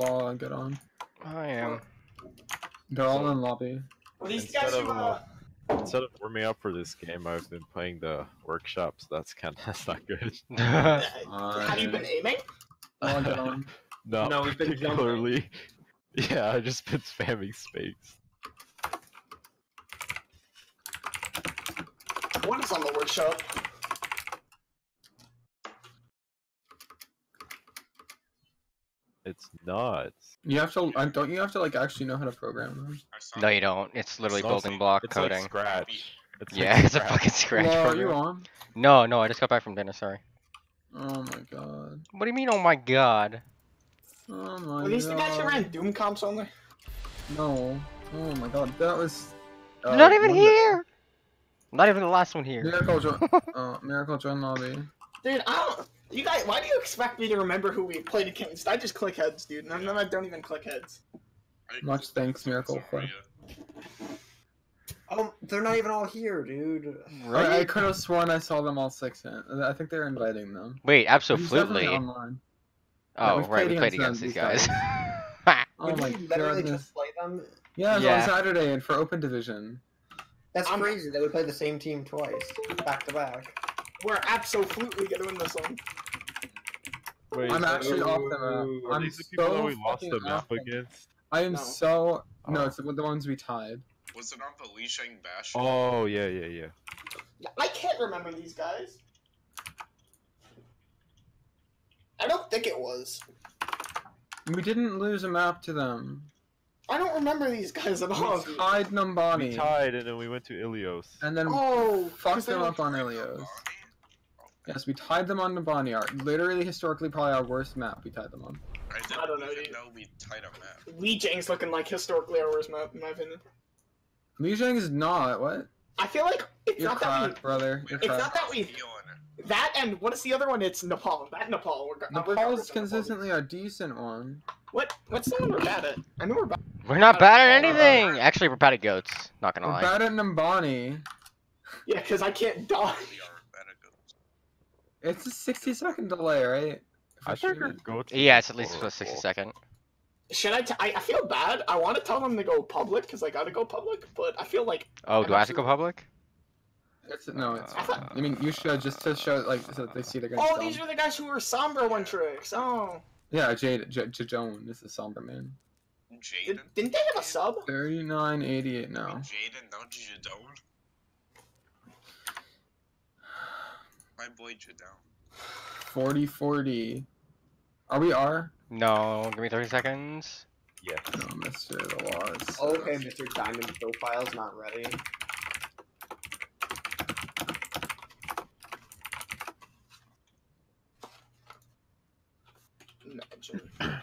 Law, get on. I am. They're all in lobby. Well, these Instead guys of, who, uh, Instead of warming up for this game, I've been playing the workshops. That's kind of that's not good. have you been aiming? Law, get on. Not No, we've been jumping. particularly. Yeah, I just been spamming space. What is on the workshop? It's nuts. You have to. uh, Don't you have to like actually know how to program them? no, you don't. It's literally It's building also- block it's coding. Like Scratch. It's like yeah, it's a fucking scratch Law, are you on? No, no, I just got back from dinner. Sorry. Oh my god. What do you mean? Oh my god. Oh my Are these the god. guys who ran Doom comps only? No. Oh my god. That was. Uh, not even one that- here. Not even the last one here. Miracle join. uh, Miracle join lobby. Dude, I don't. You guys, why do you expect me to remember who we played against? I just click heads, dude, and then I don't even click heads. Much thanks, Miracle. For... Oh, um, they're not even all here, dude. I, I could have sworn I saw them all six in. I think they're inviting them. Wait, absolutely. online. Oh, we've right, we played against against these these guys. Oh Would my you literally goodness. just play them? Yeah, it was Yeah. on Saturday and for Open Division. That's I'm- crazy. that we play the same team twice, back to back. We're absolutely gonna win this one. Wait, I'm so- actually off the map. I'm these the people that we lost the fucking map off against? I am No. so no, Oh. it's the, the ones we tied. Was it on the Li Shang Bash? Oh yeah, yeah, yeah. I can't remember these guys. I don't think it was. We didn't lose a map to them. I don't remember these guys at all. We dude. tied We Numbani, tied and then we went to Ilios. and then Oh, fucked 'cause they them up on Ilios. Yes, we tied them on Numbani. Our literally historically probably our worst map. We tied them on. I, didn't I don't know, even dude. know we tied a map. Lijiang's looking like historically our worst map, in my opinion. Lijiang is not. What? I feel like it's You're not that cracked, brother. You're It's cracked. not that we- Feeling it. we that and what is the other one? It's Nepal. That Nepal. We're, Nepal's we're- consistently a decent one. What? What's the one we're bad at? I know we're bad. We're not bad at anything. Actually, we're bad at goats. Not gonna lie. We're bad at Numbani. Yeah, because I can't dodge. We are bad at goats. It's a 60 second delay, right? If I shoot think our it. goats. Yeah, it's at least horrible. a 60 second. Should I? T- I, I feel bad. I want to tell them to go public because I gotta go public, but I feel like Oh, I'm do I have to go public? It's, no, it's. I thought- I mean, you should just to show like so that they see they're gonna. oh, sell these them. are the guys who were Sombra one tricks. Oh, Yeah, Jade, J- Jajone. This is Somber Man. Jaden? Did, didn't they have a sub? 3988 now. Jaden, not Jadone. My boy Jadone. 40 40. Are we R? No, give me 30 seconds. Yes. No, Mr. The Laws. Okay, Mr. Diamond Profile's not ready. Imagine.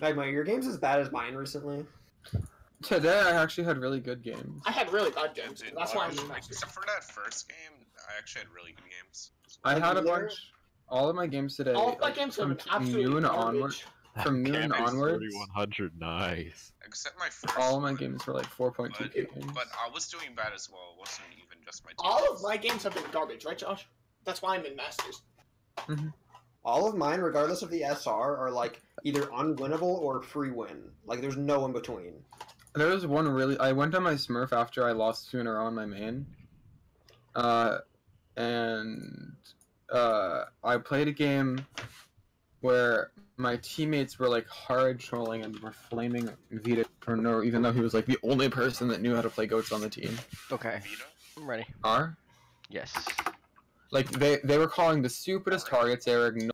Nightmare, your game's as bad as mine recently. Today I actually had really good games. I had really bad games. Dude, That's why I'm honestly, in Except for that first game, I actually had really good games. I Like, had a bunch. All of my games today. All of my like, games have from been absolutely noon garbage. onward. From noon Cam is onwards. 3100, nice. Except my first. All of my one, games were like 4.2 But, games. but I was doing bad as well. It wasn't even just my. All of my games have been garbage, right, Josh? That's why I'm in Masters. Mm-hmm. All of mine, regardless of the SR, are like either unwinnable or free win. Like there's no in between. There was one really. I went on my Smurf after I lost two in a row on my main. Uh, and uh, I played a game where my teammates were like hard trolling and were flaming Vita for no, even though he was like the only person that knew how to play goats on the team. Okay, I'm ready. R. Yes. Like they they were calling the stupidest targets. They were igno-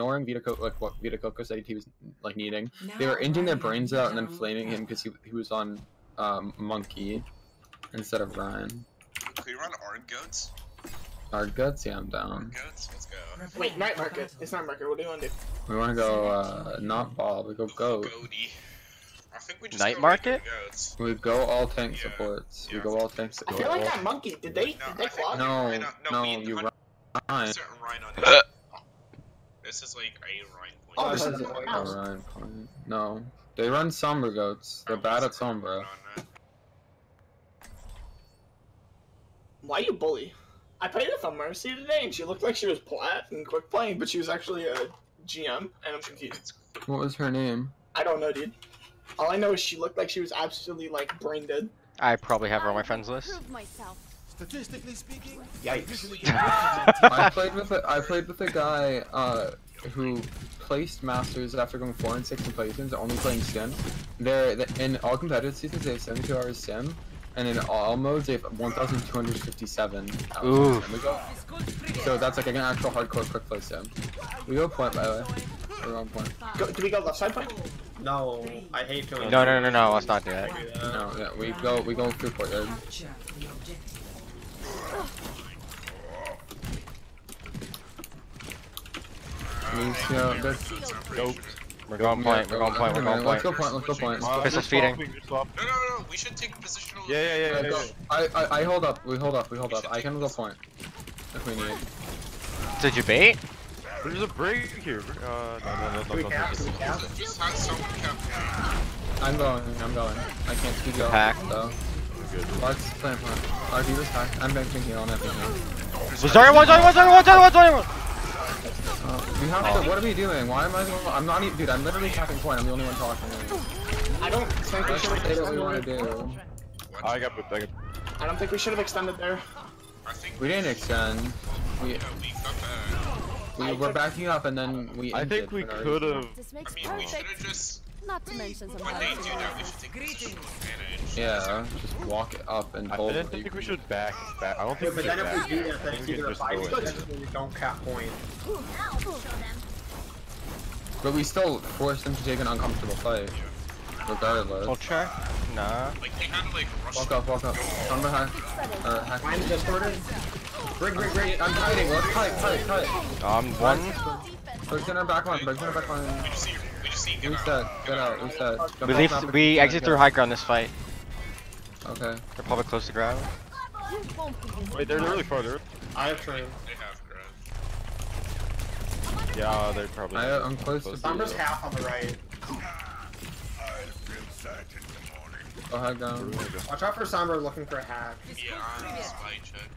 ignoring Vita Co- like what Vita Coco said he was like needing. They were inting their brains out and then flaming him because he, he was on um, Monkey instead of Ryan. Can we run Ard Goats? Hard guts, yeah, I'm down. Ard Goats? Let's go. Wait, night market. It's night market. What do you want to do? We want to go uh, not ball. We go goat. Goaty. I think we just Night market? Goats. We go all tank Yeah, supports. We go all tank supports. I supports. feel like that monkey. Did they? No, Did they think- clock? No, Ryan- no, no, me and you Hunter- Ryan. Certain Ryan on This is like a Ryan point. Oh, oh, This this is is a my house. Ryan point. No, they run Sombra goats. They're bad at Sombra. Why you bully? I played with a Mercy today, and she looked like she was plat and quick playing, but she was actually a GM, and I'm confused. What was her name? I don't know, dude. All I know is she looked like she was absolutely like brain dead. I probably have her on my friends list. Prove myself. Statistically speaking, Yikes. I played with a, I played with a guy uh, who placed masters after going four and six in placements, only playing sim. They're they- in all competitive seasons they have 72 hours sim, and in all modes they have 1,257 hours Ooh. sim. So that's like an actual hardcore quick play sim. We go point by the way. We're on point. Go, do we go left side point? No, I hate doing No, no, no, no. Let's not do that. No, yeah, we go we go through courtyard. We see how this. Nope. We're going point. We're going point. We're going Let's point. go point. Let's go point. Uh, Pistol's just feeding. swap, we just swap. No, no, no. We should take positional. Yeah, yeah, yeah. Yeah, yeah, I, I I hold up. We hold up. We hold up. I can go point if we need. Did you bait? There's a break here. Uh, no, no, no, no, no, no, Do we no. cap? Just have someone cap. I'm going. I'm going. I can't speak Good out hack. though. We're good. Let's play point. Our Diva's hack. I'm banking here on everything. Was Zarya one, Zarya one, Zarya one, Zarya one, Zarya one! Uh, we have to. What are we doing? Why am I? Going, I'm not even. Dude, I'm literally capping point. I'm the only one talking. I don't think we should have say what we want extended. to do. I got, I got. I don't think we should have extended there. I think We didn't extend. We Yeah, we got we were backing up and then we. I think we could have. I mean, we should have just. Not to mention some When they do that, we should take advantage. Yeah, just walk it up and I hold. didn't think we should back. back. I don't Yeah, think but we then should if back. we do that, then it's either a just five go or we don't cap point. But we still forced them to take an uncomfortable fight, regardless. Ultra? Nah. Like they had to like rush. Walk up, walk up. Come behind. Or hack. Mine's distorted. Brig, brig, brig. I'm hiding. Let's fight, fight, fight. Um, one. Breaks in our back line. Breaks in our back We line. just see. We just see. Get Reset. out. Get out. Reset. Jump We off leave. We reset, exit go. through high ground this fight. Okay. They're probably close to ground. You won't be Wait, they're really far. They're, I have train. They have growth. yeah, they're probably. I, I'm close to. Close Sombra's B. half on the right. Go ahead, down. Watch out for Sombra looking for a hack. Yeah, on spy check.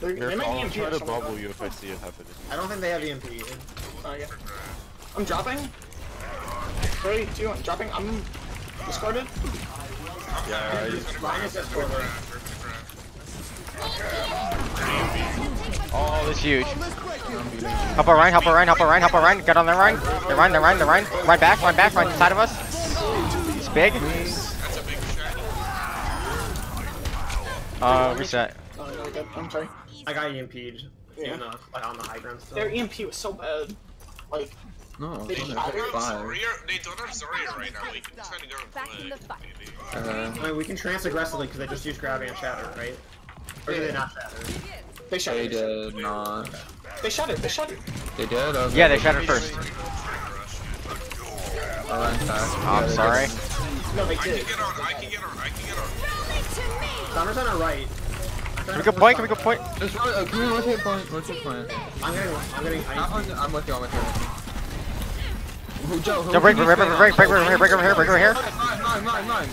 They're, Here, they might I'll EMP try or to bubble you if I see it happening. I don't think they have EMP. Oh, yeah. I'm dropping. Three, two, I'm dropping. I'm discarded. Yeah, I, Mine is distorted. Oh, that's huge. Help our Ryan, help our Ryan, help our Ryan, help our Ryan. Get on their Ryan. They're Ryan, they're Ryan, they're Ryan. Run back, run back, right inside of us. It's big. That's a big shot. Uh, reset. Oh, no, good. I'm sorry. I got EMP'd. Yeah. In the, like on the high ground still. Their EMP was so bad. Like, No, They don't have They don't have five. Zarya- They don't have Zarya right now. We can try to go Back the quick. Uh, I mean, we can trance aggressively because they just use grab and shatter, right? Or do they not shatter? they shot they it. did not. They shot it. They shot it. They did. Okay. Yeah, they shattered first. Alright, back. I'm Yeah, they sorry. No, they I can did. get on. I can get on. I can get on. Sombra's on our right. Can we go point? Can we go point? Just run, uh, can we rotate point? Rotate point. I'm getting. I'm getting. I'm, I, on- I'm with you. I'm with you. Who, Joe, who Don't break, can break, break, break, break, break over here, break over here, break over here. Mine, mine, mine, mine.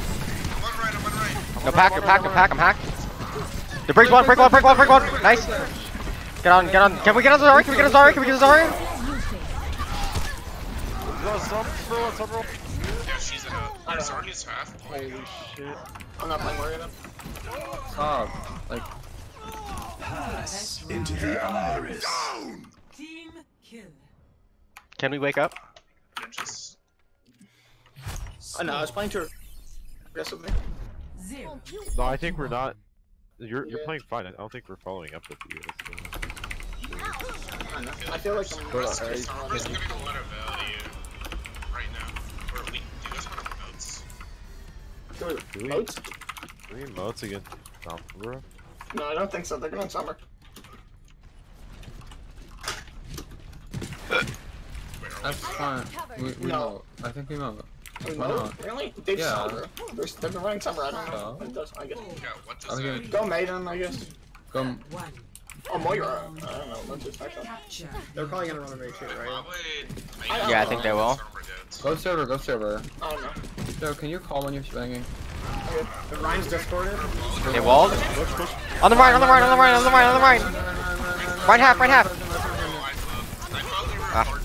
I'm on right. I'm on right. No pack, no pack, no pack, I'm hacked. The break one, break one, break one, break one. Nice. Get on, get on. Can we get on Zarya? Can we get on Zarya? Can we get on Zarya? No, some bro, some bro. Yeah, she's in a. Zarya's half. Holy shit. I'm not playing Warrior then. Stop. Like, Pass into the iris. Team kill. Can we wake up? They're just. Oh, no, I was playing to aggressively. Zero. No, I think we're not. You're you're Yeah. playing fine. I don't think we're following up with you. That's the- I know. I feel like I'm Zarya's aggressive. Zarya's getting a lot of value right now. Or we. Do you guys want emotes? Dude, Do we? Moats? Three motes against Sombra. No, I don't think so. They're going summer. that's fine. We, we No. know. I think we know. Wait, Why Moat? not? Really? They've Yeah. summer. They're, they've been running summer. I don't know. Oh. It does, I guess. Yeah. What does Okay. that? Go Maiden, I guess. Go. One. Oh, Moira. I don't know. What's his special? Capture. they're probably gonna run a raid too, right? Probably. I- Yeah, I think they will. Go server. Go server. Oh, no. Joe, can you call when you're banging? The Ryan's discorded. They walled. On the right, on the right, on the right, on the right, on the right. Right half, right half. Ah.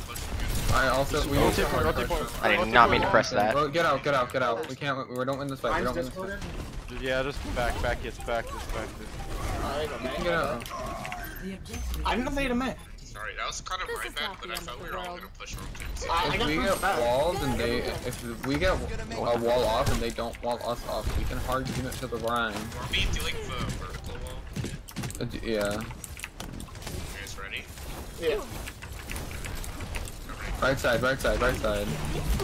I also we Rotate point, rotate point. I did not mean to press that. Bro, get out, get out, get out. We can't. We don't win this fight. We don't win this fight. Yeah, just back, back, it's back, it's back. Alright, You can get out. The objective. I'm gonna play the man. Sorry, that was kind of This my is bad, not but I thought we the were all gonna push room two. I, I If we get back. walled and they, if we get a wall off and they don't wall us off, we can hard unit to the Rein. Want me to do like the vertical wall? Uh, Yeah. You guys ready? Yeah. Right side, right side, right side.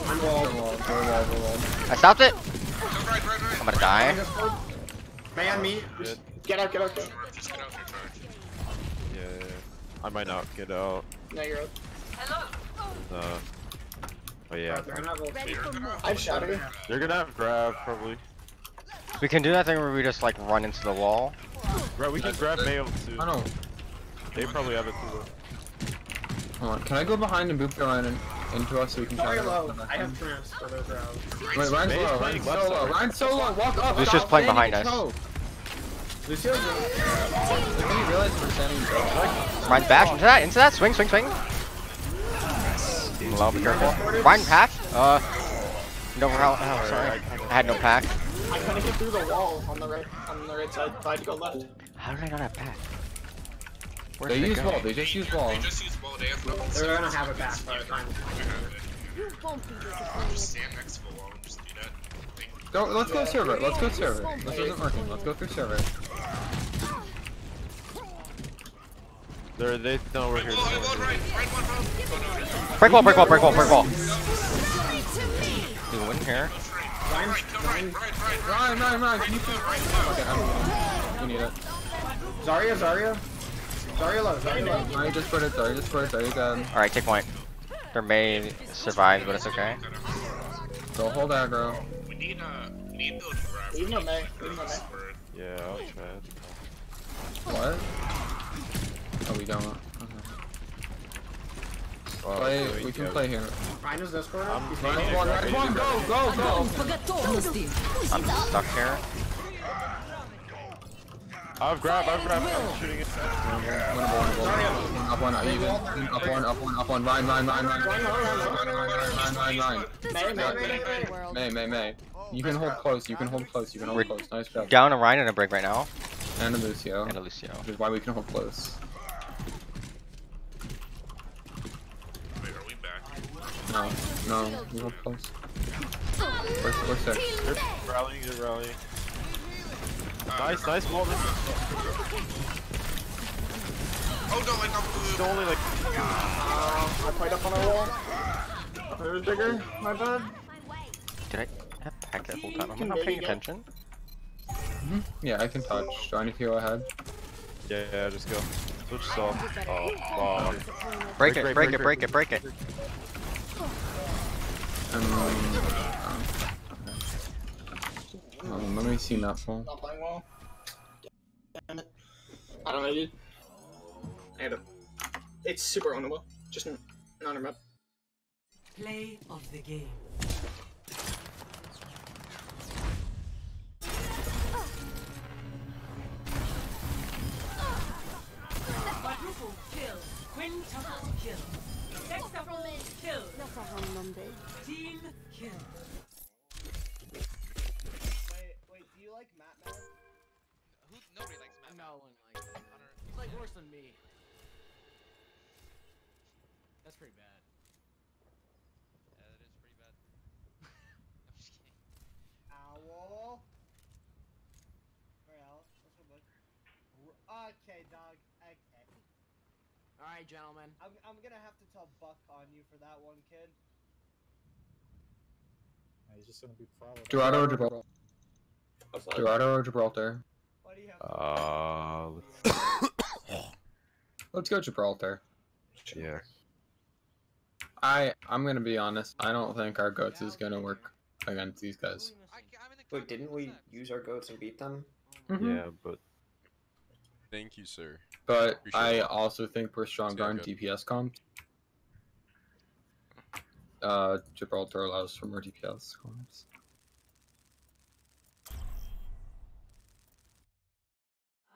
I'm Go walled. wall, go wall, go wall. I stopped it. Right, right, right. I'm gonna die. Man, me. Good. Get out, get out, get out. Charge, Just get out there, charge. Yeah, I might not get out. No, you're out. Uh, oh yeah, They're gonna have a- Ready for more. I've shot you. they're gonna have grab probably. We can do that thing where we just like run into the wall. Right, we can grab mail too. I don't. Know. They probably have it too. Hold on. Can I go behind and boop the Rein in, into us so we can try Sorry, to low. I have clearance for those rounds. Wait, Ryan's May's low. playing Ryan's so low. Ryan's so low. Walk up. Lucius stop playing behind us. toe. Lucio's Like, when you realize we're standing toe. Ryan bash into that, into that. Swing, swing, swing. Low, be careful. Ryan pack. Uh, no, oh, sorry. I had no pack. I couldn't get through the wall on the right on the right side. So I had to go left. How did I not have pack? Where They did it use go? wall. They just use wall. They just use wall. They have nothing. They're gonna have a back by the time. You won't be Just stand next to the wall and just do that. Thing. Go. Let's go server. Let's go server. This isn't working. Let's go through server. They're they no we're here. wall, wall, right, right one, bro. Oh, no, just Break wall, break wall, break wall, break wall. We win here. right. Right, go right, right, right, right. Ryan, Ryan, Ryan. Can you please? Okay, I'm. We need it. Zarya, Zarya. Zarya low, Zarya low. Ryan just put it. Sorry, just put it. Sorry, good. All right, take point. Their May survives, but it's okay. Go hold aggro. We need oh, we need those grabs. Leave him May. Leave him May. Yeah, I'll try it. What? Oh, we don't. Okay. Well, Play. so We can yeah. play here. Ryan is Discord. I'm He's trying main. to One, grab right, it. one, go, go, go. Forget Thomas team. I'm stuck here. I've grabbed, I've grabbed. I'm shooting it. Up one, even. Up one, up one, up one. Ryan, Ryan, Ryan, Ryan. Ryan, Ryan, Ryan, Ryan. May, May, May, May. World. May, May, May. You can hold close. You can hold close. You can hold close. Nice job. Down a Ryan and a break right now. And a Lucio. And a Lucio. Which is why we can hold close. Wait, are we back? No, no, we hold close. We're, we're six. They're rallying, they're rallying. Nice, nice wall. Oh no, like I'm It's only like Uh, I played up on our wall. It was bigger. My bad. Did I have pack that whole time? I'm not maybe paying get- attention. Yeah, I can touch. Do I need to go ahead? Yeah, yeah, just go. Switch soft. Oh, wow. Break Break, it, break, break it, break, break it, break it. Um, um, let me see map full. Not playing well. Damn it. I don't know, dude. I had a. It's super ownable. Just n- not a map. Play of the game. Quintuple kill. Sextuple kill. That's a hard Monday. Team kill. Alright, gentlemen. I'm, I'm gonna have to tell Buck on you for that one, kid. He's just gonna be proud of Dorado or Gibraltar? Dorado or Gibraltar? What do you have? Uh, let's, Let's go Gibraltar. yeah. I I'm gonna be honest. I don't think our goats is gonna work against these guys. Wait, didn't we use our goats and beat them? Yeah, but Thank you, sir. But Appreciate I that. also think we're stronger on DPS comp. Uh, Gibraltar allows for more DPS comps.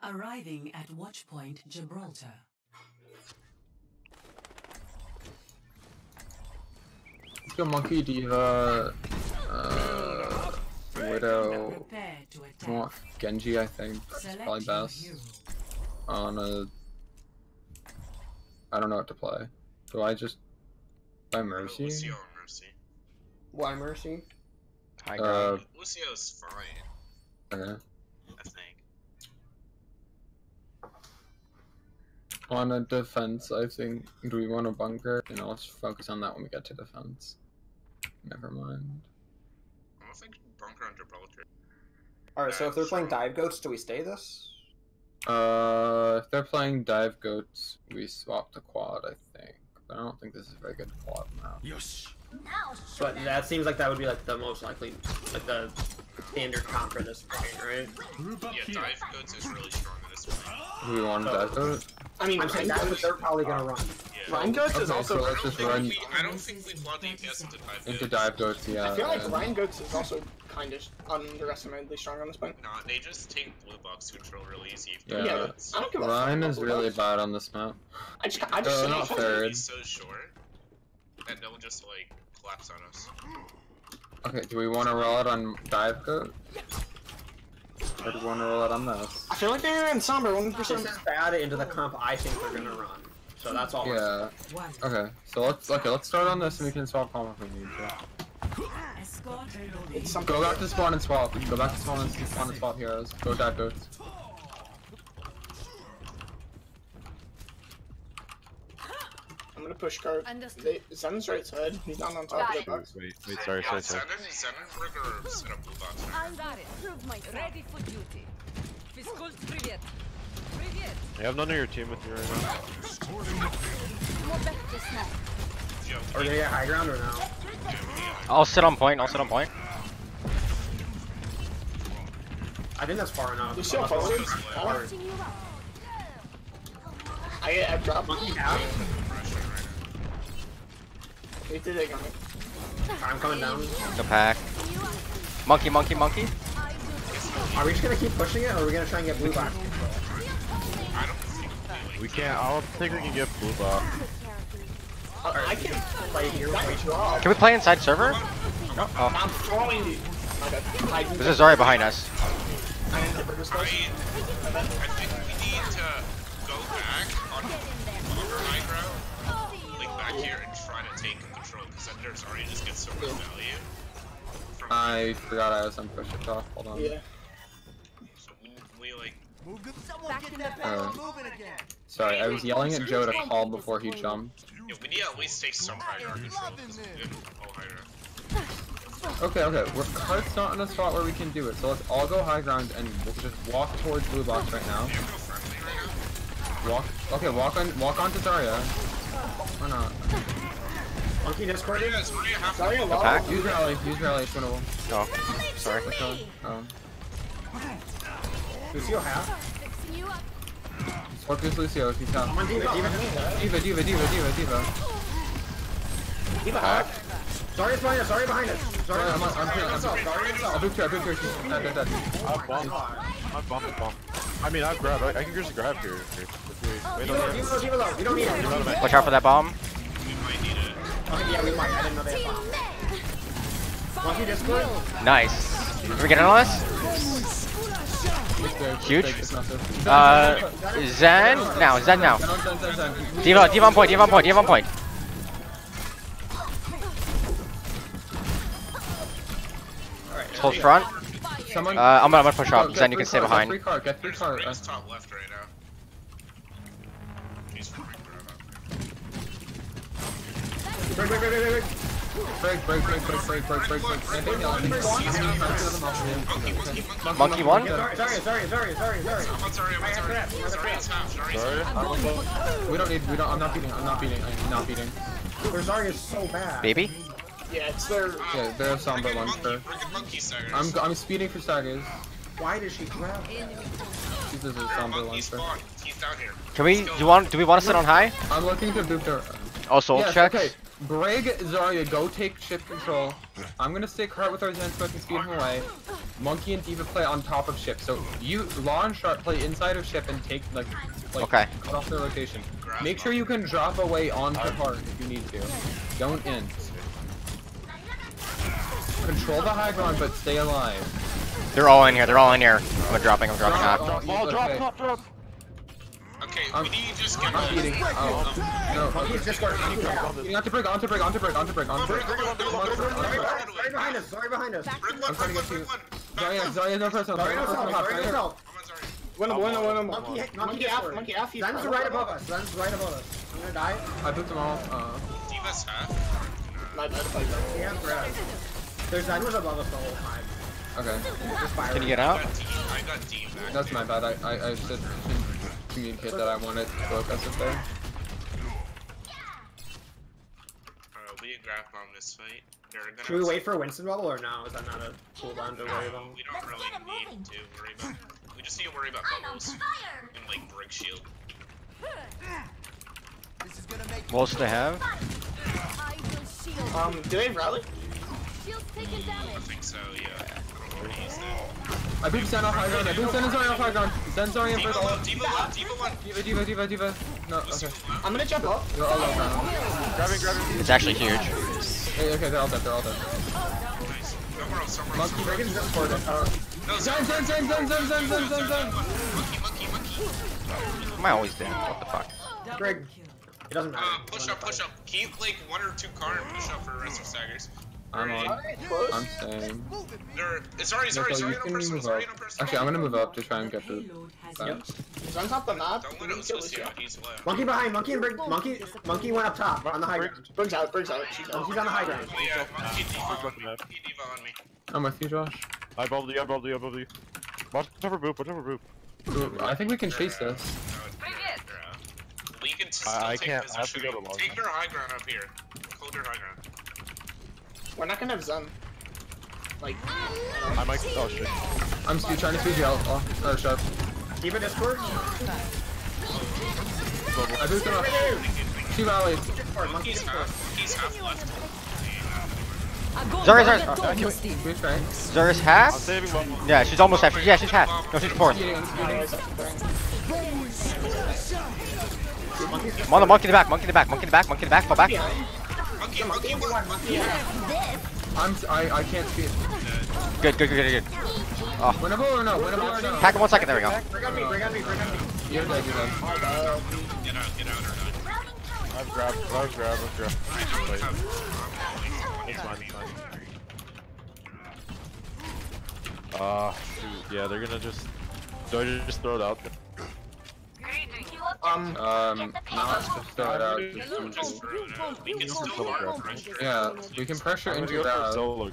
Arriving at Watchpoint Gibraltar. Let's go, Monkey Diva. Uh, Widow. Genji, I think. Select probably best hero. On a. I don't know what to play. Do I just play Mercy? Lucio and Mercy. Why Mercy? High Uh, ground. Lucio's fine, okay. I think. On a defense, I think. Do we want a bunker? You know, let's focus on that when we get to defense. Never mind. I don't think Bunker on Gibraltar. Alright, so if they're playing dive goats, do we stay this? Uh, if they're playing dive goats, we swap the quad, I think. But I don't think this is a very good quad map. But that seems like that would be like the most likely, like the standard comp for this point, right? Yeah, Dive Goats is really strong in this point. Do we want dive goat? I mean, I'm saying that, but they're probably gonna run. Yeah. Rein goats is also. so I let's don't just run we, I don't think we plot the APS into Dive Goats. into dive goats, yeah. I feel like and- Rein goats is also kind of underestimatedly strong on this point. Nah, they just take blue box control really easy. Yeah, they're Yeah, goats. I don't give a fuck Ryan is really buffs. bad on this map. I just, I just Uh, not it's fair. He's so short that they'll just like collapse on us. Okay, do we want to roll it on dive goat? Or do we want to roll it on this? I feel like they're in somber 100%. This is bad into the comp I think they're gonna run. So that's all. Yeah. One. Okay, so let's okay, let's start on this and we can swap home if we need to. Escort saying. reloading. It's something. Go back to spawn and swap. Go back to spawn and spawn and swap heroes. Go dive goats. gonna push card. Understood. They, Zen's right side. He's not on top of the box. Wait, wait, sorry, Yeah, sorry, sorry. Zenith, Zenithberger set up blue box. I got it. Prove myself. Ready for duty. Физкульт, привет. Привет. I have none of your team with you right now. More back just now. Yo, Are they at high ground or no? I'll sit on point. I'll sit on point. I think that's far enough. You still still forward? forward? Catching you up. I I dropped monkey down. I'm coming down. The pack. Monkey, monkey, monkey. Are we just gonna keep pushing it, or are we gonna try and get blue box? We can't. I don't think we can get blue buff. I can play here. Wait, draw. Can we play inside server? No. Oh, I'm throwing you. Okay. I this is Zarya behind us. I forgot I was on push it off. Hold on. Yeah. so we, we like Back in the Uh, sorry, I was yelling at Joe to call before he jumped. yeah, we need at least take some high ground control. 'cause we have all high. Okay, okay. We're Heart's not in a spot where we can do it, so let's all go high ground and we'll just walk towards blue box right now. Yeah, go friendly right now. Walk. Okay, walk on. Walk onto Zarya. Why not. Monkey Discord. Maria, is Maria half Sorry, The pack. Use rally. Use rally. It's winnable. Oh, sorry. Let's go. Oh. Lucio half. Fixing you up. Work this Lucio if he's Come down. on, Diva, Diva, Diva, Diva, Diva, Diva, Diva. Diva half. Zarya's behind us. Zarya behind us. Sorry, Zarya I'm on. I'm Zarya I'm himself. Zarya I himself. booped her. I booped her. She's dead, dead, dead. I've bumped. I've bumped, I've bumped. I mean, I've grabbed. I, I can just grab here. If we, wait Diva on low, Diva low, Diva low. We don't need it. We don't need it. Watch out for that bomb. We might need it. Okay, yeah, we might. I didn't know they had bomb. Monkey Discord. Nice. Can we get in on this? Huge. Uh, Zen now. Zen now. Diva, Diva on point. Diva on point. Diva on point. Hold front. Uh, I'm gonna, I'm gonna push up. Zen, you can stay behind. Get free card. Get free There's card. Uh, top left right now. He's freaking grab out. Break, break, break, break, break. break, break, break, break, break, break, break, break. And then, Monkey, one. Sorry, sorry, sorry. I'm I'm Sorry, half. I'm above. We don't need. We don't. I'm not beating. I'm not beating. I'm not beating. Their Zarya is so bad. Baby. Yeah, it's their. Yeah, they're a somber Friggin' one monkey, for. friggin' monkey Cyrus. I'm. I'm speeding for Sagas. Why does she grab? This is a somber Monkey one for. He's down here. Can we? Do you want? Do we want to sit on high? I'm looking to boot their. Oh, soul yes, checks. Okay. Brig, Zarya, go take ship control. I'm gonna stay cart with our Zen so I can speed him away. Monkey and Diva play on top of ship. So you, Law and Sharp play inside of ship and take like, like Okay. cut off their rotation. Make sure you can drop away onto cart if you need to. Don't end. Control the high ground, but stay alive. They're all in here. They're all in here. I'm dropping. I'm dropping Drop, off. drop, drop, drop, drop. Okay, I'm- we need just get I'm a- beating. Oh, no. Monkey's just going Beating onto Brig, onto Brig, onto Brig, onto Brig, onto Brig. Sorry behind us, sorry behind us. I'm trying to get you. Zarya, Zarya, no personal. Sorry, Zarya, no no personal. self, sorry, no Zarya. self. Win him, win him, win him. Monkey, monkey, Monkey off, off, monkey off. he's Zen's fine. right above us, Zen's right above us. I'm gonna die. I booped them all. Uh, Diva's half. My bad. my bad. He has Brad. There's Zen was above us the whole time. okay. Just fire. Can you get I out? got D. I got D back. That's my bad. I, I, I should should communicate that I wanted to go aggressive there. We can grab on this fight. Should we wait for a Winston bubble or no? Is that not a cooldown to worry about? we don't really need to worry about. We just need to worry about bubbles and like brick shield. What else do they have? I will shield. Um, do they have rally? Shield's taking I damage. think so. Yeah. I don't know how to use that. I booped Zen off high ground. I booped Zen and Zarya off high ground. Zen, Zarya, and Diva Brig all one. Diva one. Diva one. Diva, Diva, Diva, Diva. No, okay. I'm gonna jump up. They're all low ground. Grabbing, grabbing. It's actually huge. Hey, okay, they're all dead. They're all dead. Nice. Somewhere else. Somewhere else. Monkey, somewhere Brig, else. Zen for it. Uh, No, Zen, Zen, Zen, Zen, Zen, Zen, Zen, Zen, Zen. Monkey, monkey, monkey. Am I always dead? What the fuck? Greg, it doesn't matter. Uh, push up, push up. Keep like one or two car and push up for the rest of staggers. I'm on. Close. I'm staying. There. It's already, sorry, Nico, sorry, you no can personal, move sorry, up. no personal. Actually, I'm gonna move up to try and get the. Yep. Zen's off the map. Don't let him can kill this guy. Monkey behind, monkey and Brig, monkey, monkey went up top on the high ground. Briggs out, Briggs out. She's. Monkey's on the high ground. Oh, yeah, monkey diva on me. that. Monkey diva on me. I'm with you, Josh. I bubbled you, I bubbled you, I bubbled you. Watch over boop, watch over boop. I think we can chase this. We can still I- I can't- I have position. to go to long Take their high ground up here. Hold their high ground. We're not gonna have Zen. Like, I might. Oh shit. I'm speed, trying to speed you out. Oh, or sharp. Diva Discord. I booped them up. Two valleys. Discord, monkey He's half. He's half left. Zarya, Zarya. Boost right. Half? Yeah, she's almost half. Yeah, she's half. No, she's fourth. Speeding, I'm on the monkey in the back, monkey in the back, monkey in the back, monkey in the back, fall back. Monkey, monkey, one. I'm. I. I can't speed. Good, good, good, good, good. Winnable or no? Winnable or no? Hack in one second, there we go. Brig on me, Brig on me, Brig on me. You're dead. You're dead. Get out, get out, or not. I've grabbed, I've grabbed, I've grabbed. Wait, I'm it's fine, it's fine. Uh, shoot, yeah, they're gonna just. Do I just throw it out? Um, um, not to start out, just, just Yeah, we can pressure into that. Solo.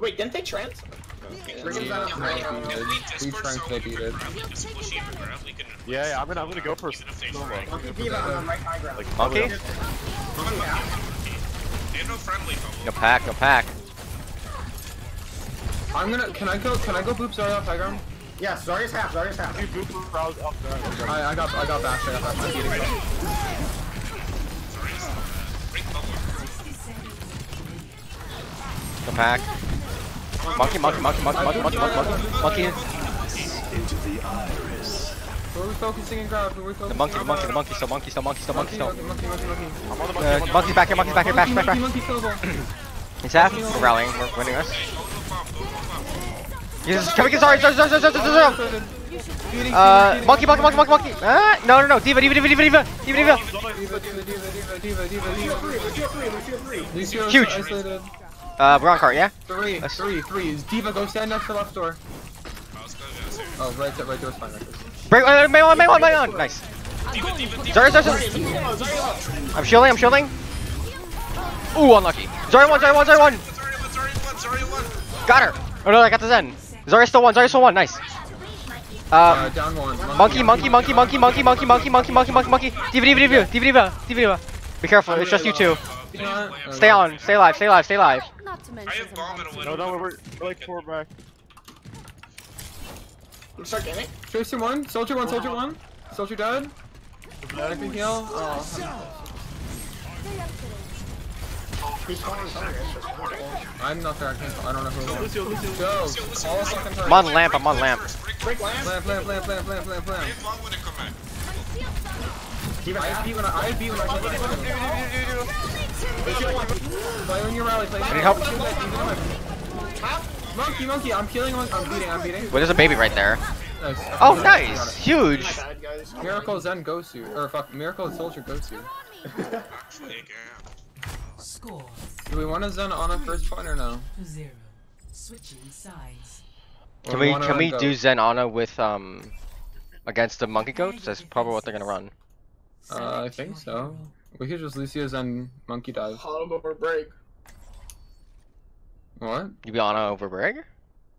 Wait, didn't they trans? Yeah. Bring him down. We trans, they. Yeah, yeah, I'm gonna, I'm gonna go for solo. Like, okay. A pack, a pack. I'm gonna, can I go, can I go boop Zarya off high ground? Yes, Zarya's half, Zarya's half. You boop browse up there. I. I got. I got back. I got back. I'm beating it. Break bubble. No pack. Monkey, monkey, monkey, monkey, monkey, monkey, monkey, monkey. Monkey. Where are we focusing in crowd? Where are we The monkey, the monkey, the monkey, still monkey, still monkey, still monkey, still. Monkey, monkey, monkey, monkey. I'm on the monkey, Uh, I'm on the monkey's back here, monkey's back here, back, back, back, Monkey, back. monkey, killable. He's half. We're rallying, we're winning this. Bomb. He's coming, sorry, sorry, sorry, sorry, sorry, sorry, sorry. Uh, monkey, monkey, monkey, monkey, monkey. Uh, no, no, no, diva, diva, diva, diva, diva, diva, diva. Diva, diva, diva, diva, diva, diva, diva. Lucio three, Lucio three. Lucio's Huge. Uh, we're on cart, yeah? Three, three, three. Diva, go stand next to left door. Oh, let's go, guys, here. Right right was fine. Right there. Break, uh, main one, main one, main one. Nice. Diva, diva, diva. Sorry, sorry, sorry. I'm shielding, I'm shielding. Ooh, unlucky. Zarya one, Zarya one, Zarya one. Zarya one, Zarya one. Got her. Oh no, I got the Zen. Zarya still one, Zarya still one. Nice. Uh, Uh, down one. monkey, monkey, monkey, monkey, monkey, monkey, monkey, monkey, monkey, monkey, monkey. Diva, diva, diva, diva, diva, diva, diva. Be careful, it's just you two. Stay on, stay alive, stay alive, stay alive. Not to I mention have bomb and a some. No, no, we're, we're like four back. You start getting it? Tracer one, soldier one, soldier one. Soldier dead. Medically heal. Oh, He's calling targets. I'm not there. I can't. I don't know who. it was. Go. Call a fucking target. I'm on lamp. I'm on lamp. Break lamp. Lamp, lamp, lamp, lamp, lamp, lamp, lamp. If long would it come back? I beat when I, I beat when I come back. Play when you rally. Play. I need help. Monkey, monkey. I'm killing. one- I'm beating. I'm beating. Wait, there's a baby right there. Nice. Oh, nice. Huge. My bad, guys. Miracle Zen Gosu, or fuck, Miracle Soldier Gosu. Actually, again. Score Do we want to Zen on a first point or no? zero. Switching sides. Can we wanna can we do Zen Ana with um against the monkey goats? That's probably what they're gonna run. Uh, I think so. We could just Lucio Zen Monkey Dive. Hog over break. What? You be Ana over Brig?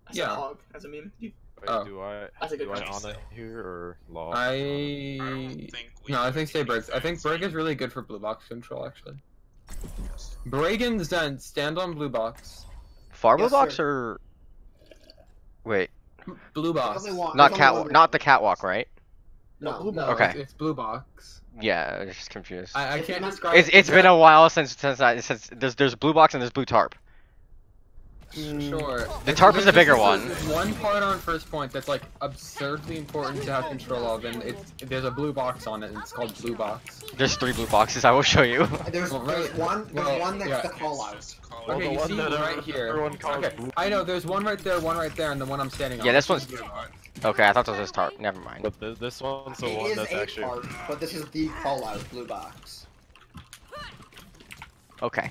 I Yeah. hog as a meme. You- Wait, Oh. do I That's a good do I choice. Ana here or Law? I. I don't think we No, I think stay need Brig. I think Zen, Brig so- is really good for blue box control, actually. Brig and Zen stand on blue box. Far blue Yes, box sir. or wait, Blue box. There's not cat, not the catwalk, right? No, No, no. Okay. it's, it's blue box. Yeah, I'm just confused. I, I can't not- describe. It's it's been a while since since I since there's there's blue box and there's blue tarp. Sure. The tarp is a bigger There's one. just One part on first point that's like absurdly important to have control of, and it's there's a blue box on it, and it's called blue box. There's three blue boxes. I will show you. There's, Well, there's one. There's well, one next yeah. to call out. Just call Well, it- Okay, you one see that, uh, right here. everyone calls Okay, I know. There's one right there, one right there, and the one I'm standing on. Yeah, this one's- Okay, I thought this was tarp. Never mind. But th this one's the It one is that's a actually. part, but this is the call out blue box. Okay.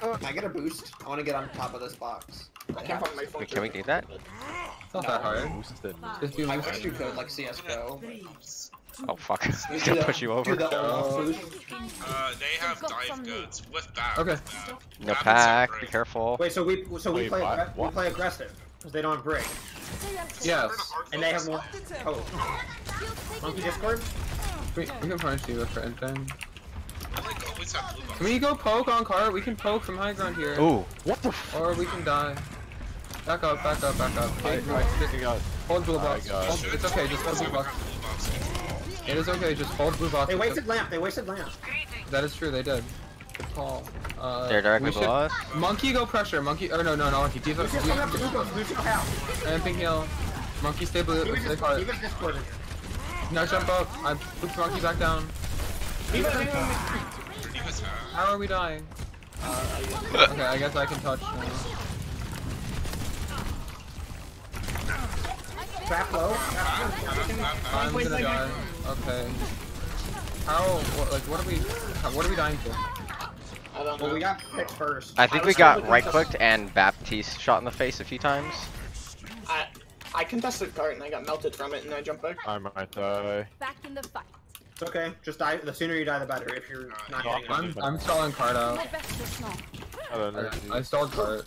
Can I get a boost? I want to get on top of this box. I can't find my phone. Wait, can we do that? It's not that hard. Boosted. Just be I loose. wish you could, like CS:GO. Oh fuck. He's gonna push you over. the all-off Oh. Uh, they have dive goods with that. Okay. No That pack. Be careful. Wait, so we so we Wait, play what? we play aggressive because they don't have break, Yes. and they have more. Oh, monkey Discord. We, we can punish you for anything. I Can we go poke on cart? We can poke from high ground here. Ooh. What the? F Or we can die. Back up, back up, back up. I, Okay, I I got. hold blue box. Hold, it's okay, just hold blue box. It is okay, just hold blue box. They It's wasted lamp. They wasted lamp. That is true, they did. Good call. Uh, They're directly we should- below us. Monkey go pressure. Monkey. Or no, no, no. Monkey. Diva. Lucio, come up to Lucio. Lucio, how? And pink heal. Monkey stay blue. Diva Stay just, card. Diva discorded. Now jump up. I put monkey back down. Diva, Diva. Diva's. How are we dying? okay, I guess I can touch now. Trap low. I'm gonna die. Okay. How? What, like, what are we? How, what are we dying for? I don't know. Well, we got picked first. I think I we got right-clicked and Baptiste shot in the face a few times. I, I contested cart and I got melted from it and I jumped back. I might die. Back in the fight. It's okay. Just die. The sooner you die, the better. If you're not No, getting I'm it. I'm stalling card out. My best is now. I don't know. I, I stalled cart.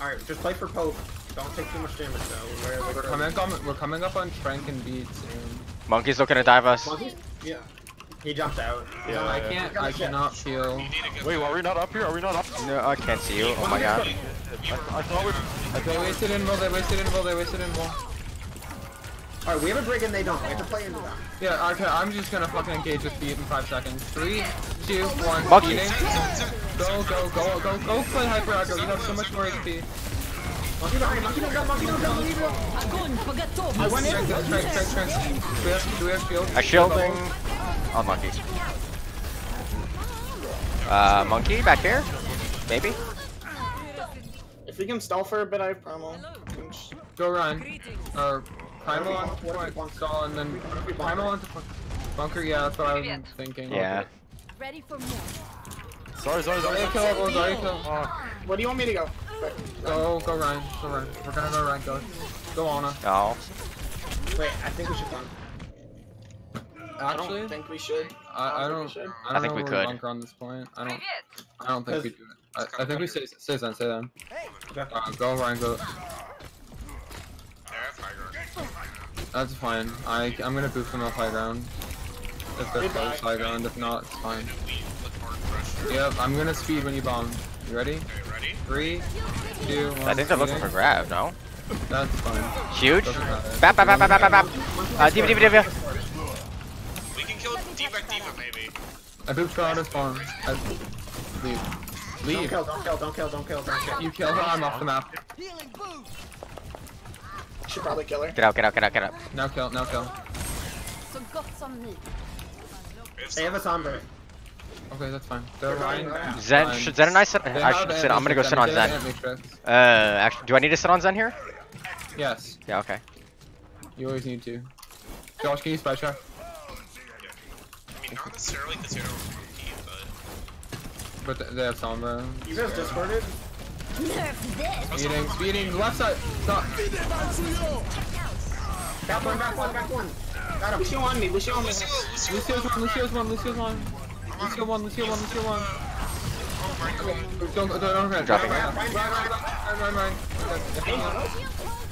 All right, just play for poke. Don't take too much damage though. We're, We're coming up. We're coming up on Trank and Beat soon. Monkey's looking to dive us. Monkeys? Yeah. He jumped out. Yeah, I yeah. can't. I cannot feel. You Wait, are we not up here? Are we not up? No, I can't see you. Oh my god. I, I thought we. They wasted invul. They wasted invul. They wasted invul. Alright, we have a break and they don't. We have to play into that. Yeah, okay, I'm just gonna fucking engage with feet in five seconds. Three, two, one, Fuck eating. Go, go, go, go, go play Hyper Aggro. You have so much more HP. I went in. Trans, trans, trans, trans. Do we have, do we have shield? A shielding. on oh, monkey. Uh, monkey back here? Maybe? If we can stall for a bit, I have promo. Go run. Or... Uh, primal on point, stall, and then primal onto. Bunker, yeah, that's what I was thinking. Yeah. Ready for more. Sorry, sorry, sorry. Zarya kill, well, Zarya kill. What do you want me to go? Go, go run, go run. We're gonna go run, go. Go Ana. No. Wait, I think we should run. I Actually, don't think we should. I, I think don't, we should. I I don't think know we could. bunker on this point. I don't, I don't think we do it. I, I think we say, say then, say then. Uh, go Ryan, go. Yeah, Tiger. That's fine. I, I'm gonna boost them off high ground. If they're close high ground, if not, it's fine. Leave with hard pressure. Yep, I'm gonna speed when you bomb. You ready? Okay, ready? Three, two, one. I think they're looking for grab, no? That's fine. Huge. Doesn't. Bap, bap, bap, bap, bap, bap, bap. Uh, diva, diva, diva. We can kill Diva Diva maybe. I booped her out of spawn. I leave. Don't kill, don't kill, don't kill, don't kill, don't kill. You kill her, I'm off the map. Should probably kill her. Get out, get out, get out, get out. No kill, no kill. Så gott som ni. They have a Sombra. Okay, that's fine. They're They're lying. going back. Zen, Fine. should Zen and I sit? They I should sit. I'm gonna go sit on Matrix, Zen. Uh, actually, do I need to sit on Zen here? Yes, Yeah, okay. you always need to. Josh, can you spy check? I mean, not necessarily because you're OP, but But they have Sombra. You guys discorded? Speeding, speeding, left side. Stop. Back one, back one, back one. Got him. Lucio on me, Lucio on me. Lucio, Lucio, Lucio's one, Lucio's one, Lucio's one. Lucio one, Lucio one, Lucio one. oh my god. Don't, don't, don't run. Dropping run, it. run, run, run, run, run, run.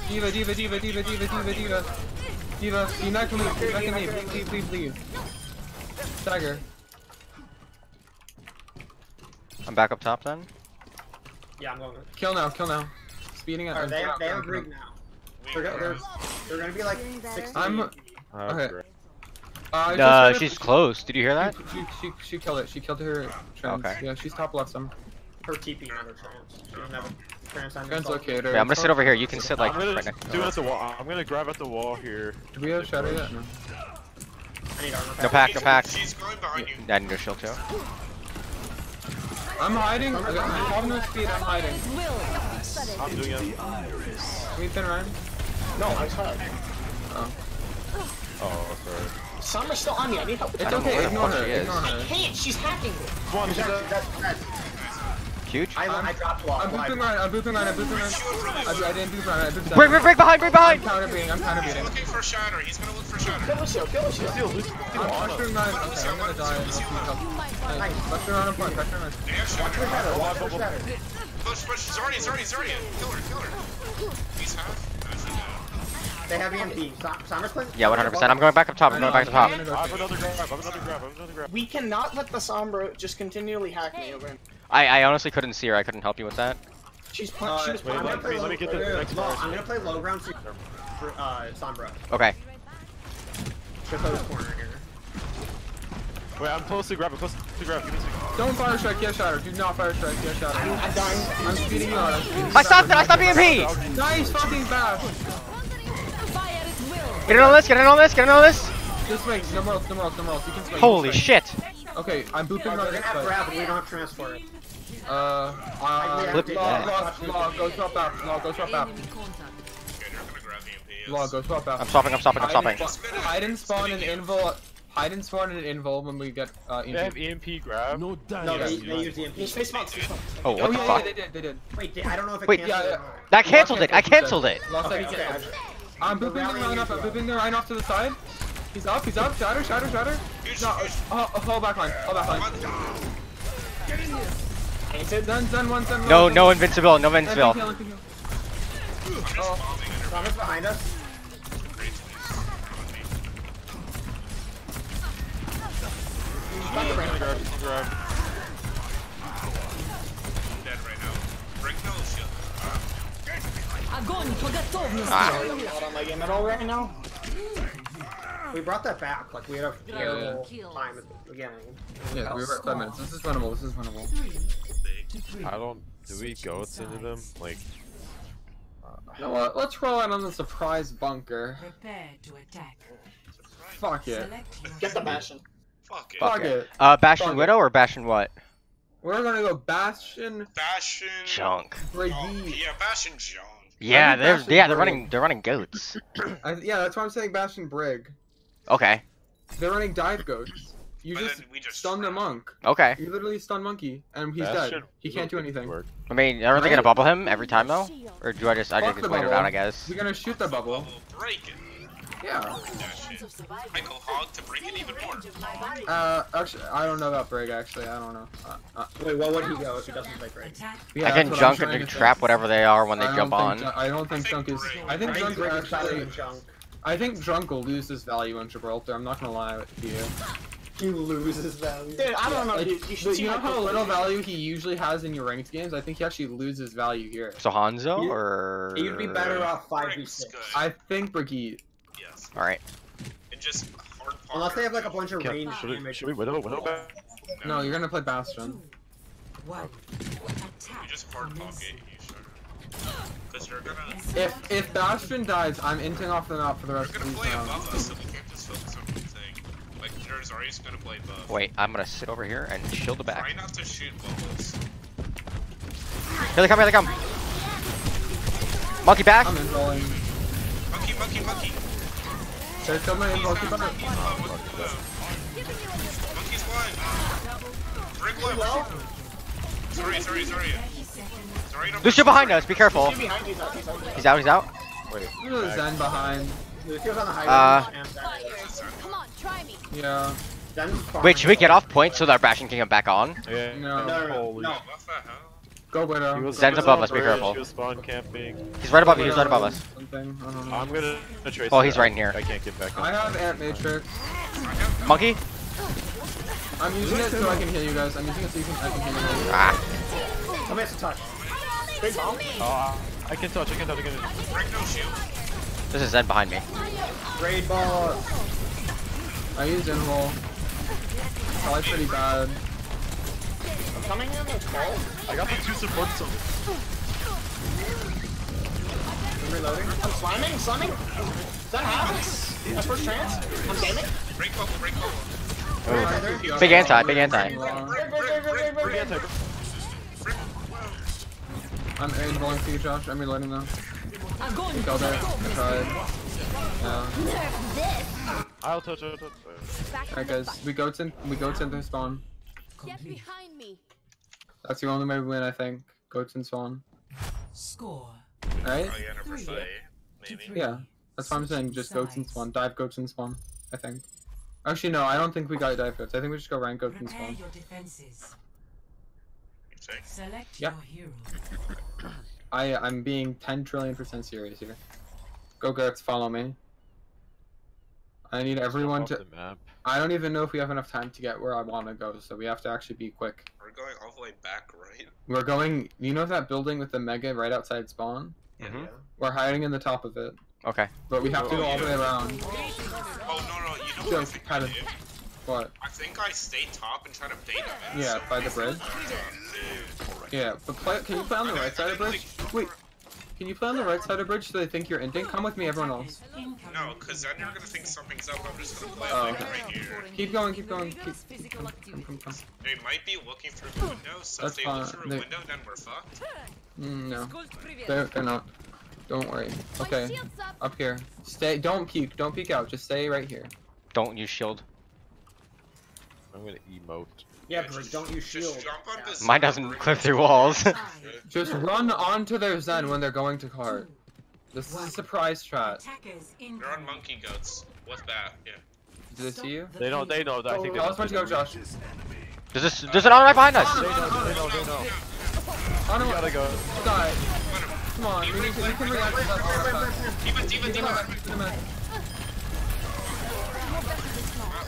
Diva, diva, diva, diva, diva, diva, diva. Diva, you not can leave, you not can leave. Please, please leave. Stagger. I'm back up top then. Yeah, I'm going. Kill now, kill now. Speeding up. Alright, they, Kill they now, have Rig now. now. They're, they're, they're gonna be like 16. I'm. Uh, Okay. Uh, Uh, she's close. Did you hear that? She, she, she killed it. She killed her trans. Okay. Yeah, she's top left some. Her TP never trans. She doesn't have a trans on herself. Translocator. Yeah, I'm gonna sit over here. You can sit like I'm gonna right next. do it at the wall. I'm gonna grab at the wall here. Do we have a shadow yet? No. I need armor No pack, no pack. She's going behind you. I need a shield too. I'm hiding. I have no speed. I'm hiding. I'm doing it. Can we turn around? No, I was hurt. Oh. Oh, sorry. Summer's still on me, I need help. It's I don't know okay. where the Ignore her. she is. Ignore I can't, she's hacking me. One, That's, that's, that's, Huge. I, I dropped wall. I'm booping right. I'm booping right. I'm booping right. I, I didn't boop right. I booped Break, break, break behind, break behind. I'm behind. counter beating. I'm counter He's looking for Shatter. He's gonna look for Shatter. Kill Lucio, kill Lucio. Lucio, Lucio, I'm pressuring right. Okay, I'm gonna die. unless you help. Nice. Pressure on a point. Pressure on. They have Shatter. shatter, watch her shatter. Push, push. Zarya, Zarya, Zarya. Kill her, kill her. He's half. They have EMP. Som- Sommer's playing? Yeah, 100%. I'm going back up top. I'm going back up top. I'm gonna go I have another grab. I have another grab. I have another grab. We cannot let the Sombra just continually hack me over. I, I honestly couldn't see her. I couldn't help you with that. She's Uh, punch, she was wait, I'm punching. gonna let me- let me get the wait, wait, next low- I'm gonna play low ground for, for uh, Sombra. Okay. Just out corner here. Wait, I'm close to grab. I'm close to grab. Give me a. Don't fire strike. Get shatter. Do not fire strike. Get shatter. I'm dying. I'm speeding you out. I'm speeding you I stopped it. backwards. I stopped EMP. Nice fucking fast. Fire at will. Get in on this. Get in on this. Get in on this. Just swing. No more else. No more else. No more else. You can swing. Holy you shit. Okay, I'm booping right they're gonna next have grab, but we don't have transport. Uh, uh, Flip law, that. law, law, go swap out. Law, go swap out. Okay, they're gonna grab the MP. Law, go swap out. I'm stopping. I'm stopping. I'm stopping. Hide and spawn- Hide and spawn an invul. Hide and spawn an invul when we get uh. They have EMP. EMP grab. No No, they, damage. they use EMP. He's face box, face box. Oh, Oh the yeah, yeah, fuck? they did. They did. Wait, they- I don't know if it Wait, canceled yeah, or yeah. That canceled it. I canceled it. Lost Okay, okay. I- I'm booping the line up. I'm booping the line off to the side. He's up. He's up. Shatter. Shatter. Shatter. No. Oh, oh, hold back line. Hold back line. No, Done, done, one, done, no, one, no invincible, no invincible. Heal, heal. Oh, Thomas behind us. now. We brought that back, like we had a terrible yeah. time at the beginning. Yeah, we were at 5 minutes. This is winnable, this is winnable. I don't. Do we go into them? Like. You know what? Let's roll out on the surprise bunker. Prepare to attack. Fuck it. Get the Bastion. Fuck it. Fuck it. Uh, Bastion Fuck it. Widow or Bastion what? We're gonna go Bastion Bastion. Junk. Brigade. yeah, Bastion Junk. Yeah, think they're Bastion yeah they're Brig. running they're running goats. I, yeah, that's why I'm saying Bastion Brig. Okay. They're running dive goats. You But just then we just stun the monk. Okay. You literally stun monkey, and he's Bastion dead. He can't do anything. Work. I mean, are they gonna Right. bubble him every time though? Or do I just I just wait it bubble. out? I guess. We're gonna shoot the bubble. Bubble, break it. Yeah. Michael Hogg to break it even more. Uh, actually, I don't know about Brig. Actually, I don't know. Uh, uh, Wait, what would he go if he doesn't play break? yeah, I can junk and to do say. trap whatever they are when they I jump think on. I don't think I junk is. I think junk break is actually. junk. I think junk will lose his value in Gibraltar. I'm not gonna lie to you. He loses value. Dude, I don't know, Like, dude. You should you know how little value he usually has in your ranked games? I think he actually loses value here. So Hanzo You- or You'd be better off five v six. I think Brigitte. Yes. All right. In just hard. Unless they have like a bunch of Can- range should, damage. should we widow widow back? No, you're gonna play Bastion. You just hard pocket. You should. Because you're gonna. If if Bastion dies, I'm inting off the map for the rest You're of gonna these play rounds. above us, so we can't just focus on one thing. Like, there's Zarya's gonna play buff. Wait, I'm gonna sit over here and shield the back. Try not to shoot bubbles. Here they come, here they come. Monkey back. I'm involving. Monkey, monkey, monkey. There's so many involved. Keep up. Monkey's low, monkey's low. Monkey's blind. Drink low. Sorry, sorry, sorry. Sorry, don't Lucio behind us, be careful. He's behind he's behind you. He's out, he's out. Wait. There's Zen behind. Lucio's on the high Uh, ground. Come on, try me. Yeah. Wait, should we get off point so that Bastion can come back on? Yeah. No. No, no, no. Holy no. What the hell? Go Widow. He was, Zen's above us, be careful. He spawn camping. He's right above you, he's right above us. Something. I don't know. I'm gonna trace. Oh, he's right in here. I can't get back. I have Ant Matrix. Monkey? I'm using it so I can heal you guys. I'm using it so you can I can heal you. guys. Ah. Somebody has to touch. Big bomb. Oh, I can touch. I can touch. I can touch. Break no shield. This is Zen behind me. Raid ball. I use Invul. Probably pretty bad. I'm coming in, let's go. I got the two supports. So I'm reloading. I'm slamming, slamming. Does that happen? My first chance? I'm gaming. Break bubble, break bubble. Oh. Big anti, big anti. Break. I'm invulling for you, Josh. I'm reloading now. I'm going Killed it. I tried. Yeah. I'll touch. I'll. Back Alright guys, we go to we go to the spawn. Get behind me. That's the only way we win, I think. Goats and spawn. Score. Right? Oh, yeah, number five. Maybe. Yeah. That's what I'm saying. Just goats and spawn. Dive goats and spawn. I think. Actually, no. I don't think we got dive goats. I think we just go rank goats and Prepare spawn. your defenses. Select Yeah. your hero. I I'm being 10 trillion percent serious here. Go goats, follow me. I need everyone to. the map. I don't even know if we have enough time to get where I want to go, so we have to actually be quick. We're going all the way back, right? We're going. You know that building with the mega right outside spawn? Mhm. We're hiding in the top of it, Okay. but we have to go all the way around. Oh, no, no, you know what I So, think I kind of. What? I think I stay top and try to bait them. Yeah, so by the bridge? Yeah, but play, can you play on the right side of the bridge? Wait, can you play on the right side of bridge so they think you're ending? Come with me, everyone else. No, because I'm never gonna think something's up. I'm just gonna play oh, okay. right here. Keep going, keep going. Keep... Come, come, come, come. They might be looking through a window, so That's if they fine. look through a window, then we're fucked. Mm, no, they're, they're not. Don't worry. Okay, up here. Stay. Don't peek. Don't peek out. Just stay right here. Don't use shield. I'm gonna emote. Yeah, Yeah, Brig, just- don't use just shield. jump on this- Mine doesn't clip through walls. Just run onto their Zen when they're going to cart. This is a surprise strat. Attackers They're on monkey goats. With that, yeah. Did they see you? They know. They know. That. I think they Tell know. us when to go, Josh. There's this, there's an on right behind us. They know. They know. They know. On We gotta go. Die. Come on, we, need to, we can react to that all fast. Demon, demon, Keep it, keep it.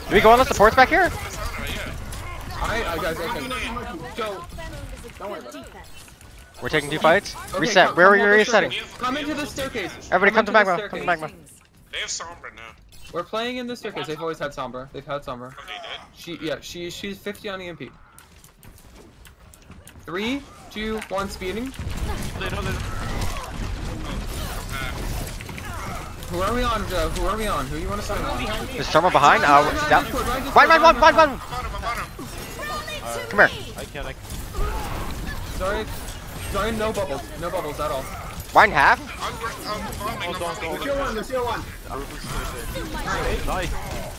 Do we go on the supports back here? Persona, yeah. I, I guys, okay. Go. Don't worry about it. We're taking two fights. Okay, Reset. come- Where are you resetting? circle. Come into the staircase. Everybody come to into the magma. Come to magma. They have Sombra now. We're playing in the staircase. They've always had Sombra. They've had Sombra. Oh, they did? She, yeah, she, she's 50 on EMP. Three, two, one, speeding. They know. They know. Who are we on, Joe? Who are we on? Who you want to sign on? There's someone behind. Uh, down. Ryan, Ryan, Ryan, Ryan, Ryan. I'm on I'm on. Come here. I can't. I Sorry. Sorry, no bubbles. No bubbles at all. Ryan half. I'm, I'm bombing, Oh, don't bombing. go. One, Lucio one. Nice.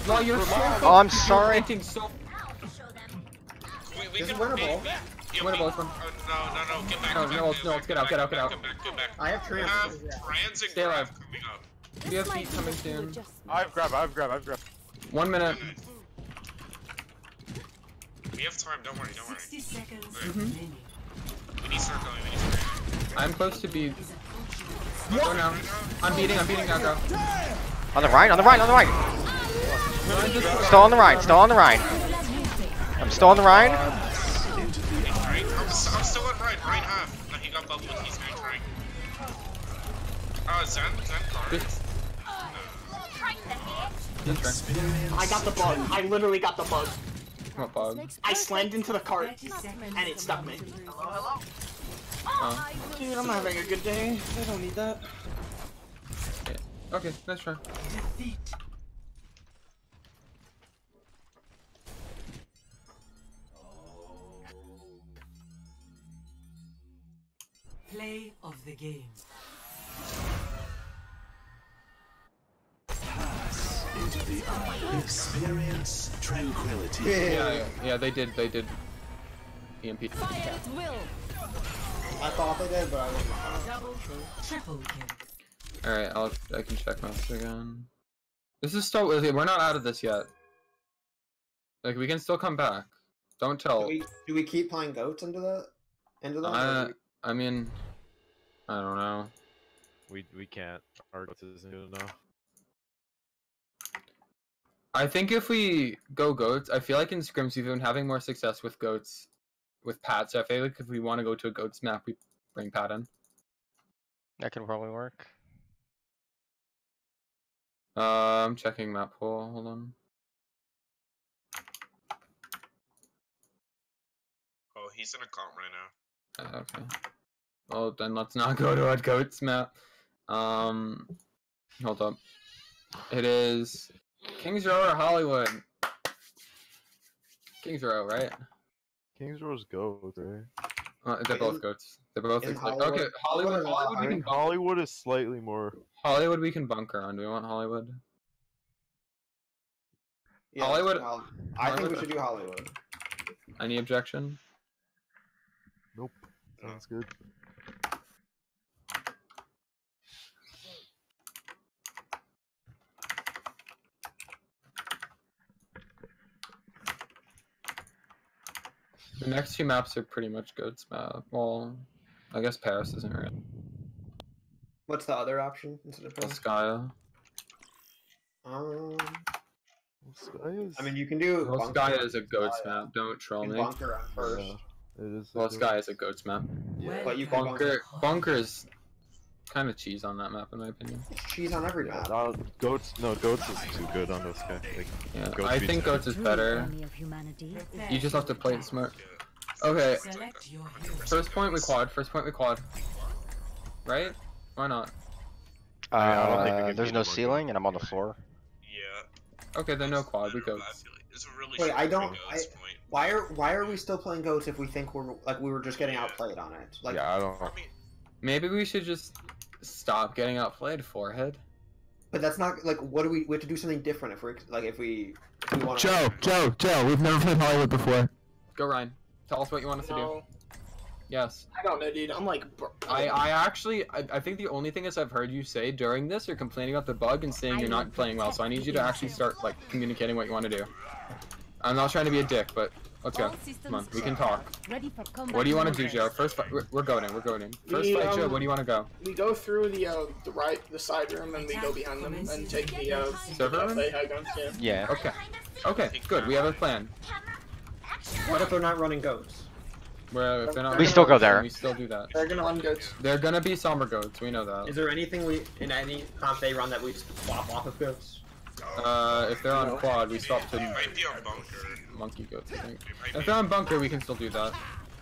Well, you're so Oh, I'm sorry. You're so We, we This can is winnable. Yeah, Winnable, we- this one. Oh, no, no, no, get back, No, get back, no, get no, back, let's get out, get out, get out, Get back, get back. I have We trans. have trans and Stay alive. Grab coming up. We have feet coming soon. I've grabbed. I've grabbed. I've grabbed. One minute. We have time, don't worry, don't worry. 60 seconds Mhm. We need to start going, we need to start going. I'm close to be. Go now. I'm beating. I'm beating now, go. On the right. On the right. On the right. Ryan just- Still on the right. Still on the right. I'm still on the right. Right? I'm, still on right, right half. No, he got bubbled, he's going right. Oh, Zen, Zen card. I got the bug. I literally got the bug. What bug? I slammed into the cart and it stuck me. Oh. Dude, I'm having a good day. I don't need that. Okay, nice try. Play of the game. The eye. Experience tranquility. Yeah, yeah, yeah, they did, they did. EMP. Fire at will. I thought they did, but I wasn't. Double kill. Triple kill. Alright, I'll, I can check mouse again. This is still, okay, we're not out of this yet. Like, we can still come back. Don't Do tell. we, do we keep playing goats into the into them? or Uh, do I mean, I don't know. We we can't. Our growth isn't good enough. I think if we go goats, I feel like in scrims we've been having more success with goats, with Pat. So I feel like if we want to go to a goats map, we bring Pat in. That could probably work. Uh, I'm checking map pool. Hold on. Oh, he's in a comp right now. Uh, Okay. Well, then let's not go to a goats map. Um, hold up. It is Kings Row or Hollywood. Kings Row, right? Kings Row's goat, right? Uh, they're both In- goats. They're both in like, Hollywood- okay. Hollywood, Hollywood we I can Hollywood is slightly more. Hollywood, we can bunker on. Do we want Hollywood? Yeah, let's Hollywood- Hol- I think we should do Hollywood. Any objection? Nope. Sounds good. The next two maps are pretty much goats map. Well, I guess Paris isn't right. What's the other option instead of Paris? Volskaya. Um, Sky. I mean, you can do. bunker Volskaya is a goats Volskaya. map. Don't troll me. bunker on first. Yeah, it is. a Well, goat. Sky is a goats map. Yeah. But you can Bunker, bunker is kind of cheese on that map, in my opinion. It's cheese on every map. no, goats. No, goats is too good on those guys. Like, Yeah, Goats I think goats is better. Army of humanity. You just have to play it smart. Okay, Select your hero. first point we quad. First point we quad. Right? Why not? I don't think we Uh, can there's no ceiling, and I'm on the floor. Yeah. Okay, then no quad. We Better goats. map, It's a really Wait, I don't- I- Why are why are we still playing goats if we think we're like we were just getting outplayed on it? Like, yeah, I don't. I Maybe we should just stop getting outplayed, forehead. but that's not like what do we we have to do something different if we're like if we if we want Joe, Joe, we've never played Hollywood before. Go, Ryan. Tell us what you want us to do. Yes. I don't know, dude. I'm like, bro- I, I actually, I, I think the only thing is I've heard you say during this, you're complaining about the bug and saying you're not playing well, so I need you to actually start, like, communicating what you want to do. I'm not trying to be a dick, but let's go. Come on, we can talk. Ready for combat. What do you want to do. Joe? First fight, we're, we're going in, we're going in. First We, fight, Joe, um, what do you want to go? we go through the uh, the right, the side room, and we go behind them and take the uh, Server room? guns. Yeah. Yeah. Okay. Okay, good, we have a plan. What if they're not running goats? Well, if they're not We still go goats, there. We still do that. They're gonna run goats. They're gonna be summer goats, we know that. Is there anything we in any comp they run that we swap off of goats? Uh, if they're on No. quad, we stop They to might be on bunker. monkey goats, I think. They If they're on bunker, we can still do that.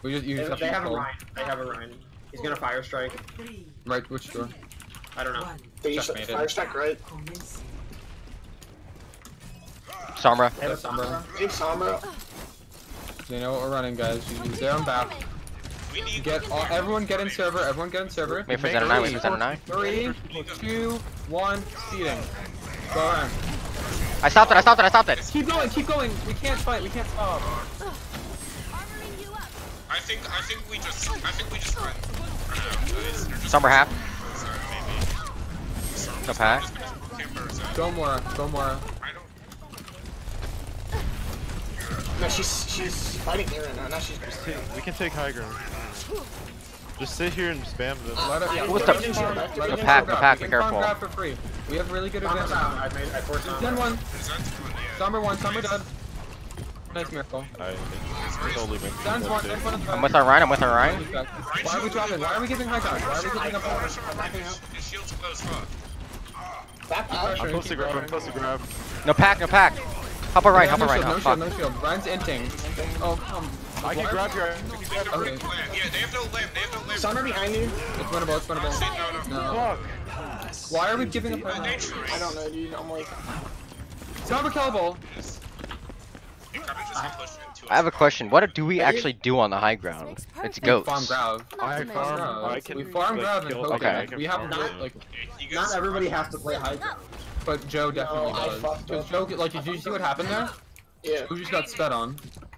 We just, you They, just have they to have a hold- Ryan. They have a Ryan. He's gonna fire strike. Right, which door? I don't know. They use Checkmated. fire stack right. Commencing. Sombra. They have a That's number. Sombra. Big Sama. They know what we're running, guys. You use there and back. We need Get all, everyone get in server. Everyone get in server. Wait for Xenon 9, wait for Xenon 9. Three, two, one, seating. Go around. I stopped it, I stopped it, I stopped it! Keep going, keep going. We can't fight. We can't stop. Armoring you up. I think I think we just I think we just run. run out, guys. They're Summer half. Sorry, maybe. No pack. Camper side. Go Moira. Go Moira. Don't. No, she's she's fighting here right now. Now she's. We can take high ground. Just sit here and spam this. Let it. Yeah, What's let the- it farm- let the pack, the pack, be careful. grab for free. We have really good Sombra's advantage. I made. I forced Ten one. Present one, yeah. Summer one. Summer dead. Nice miracle. I totally make Zen's one. Zen's one. I'm with our Ryan, I'm with our Ryan. Why are we dropping? Why are we giving high ground? Why are we giving up? His shield's close, fuck. Back Keep I'm supposed to grab. I'm pressuring. supposed to grab. No pack, no pack. Hop on right, hop no on right. No shield, no shield. Ryan's inting. Oh, come. I can grab your. I can They grab have Okay. Yeah, they have no limb. They have no limb. Summer behind you. It's winnable, it's winnable. No, no. No. Why are we giving up Uh, right they now? try. I don't know, dude. I'm like, Summer killable. They kinda just push into I have a question. What do we actually do on the high ground? It's goats. Farm grab. I farm. I can. We farm like, grab and kill poke Okay. them. I it. can We have not them. like, Not everybody has to play high ground. but Joe definitely No, does. fucked Because up. Joe, like, did you see what happened there? yeah. Who just got sped on?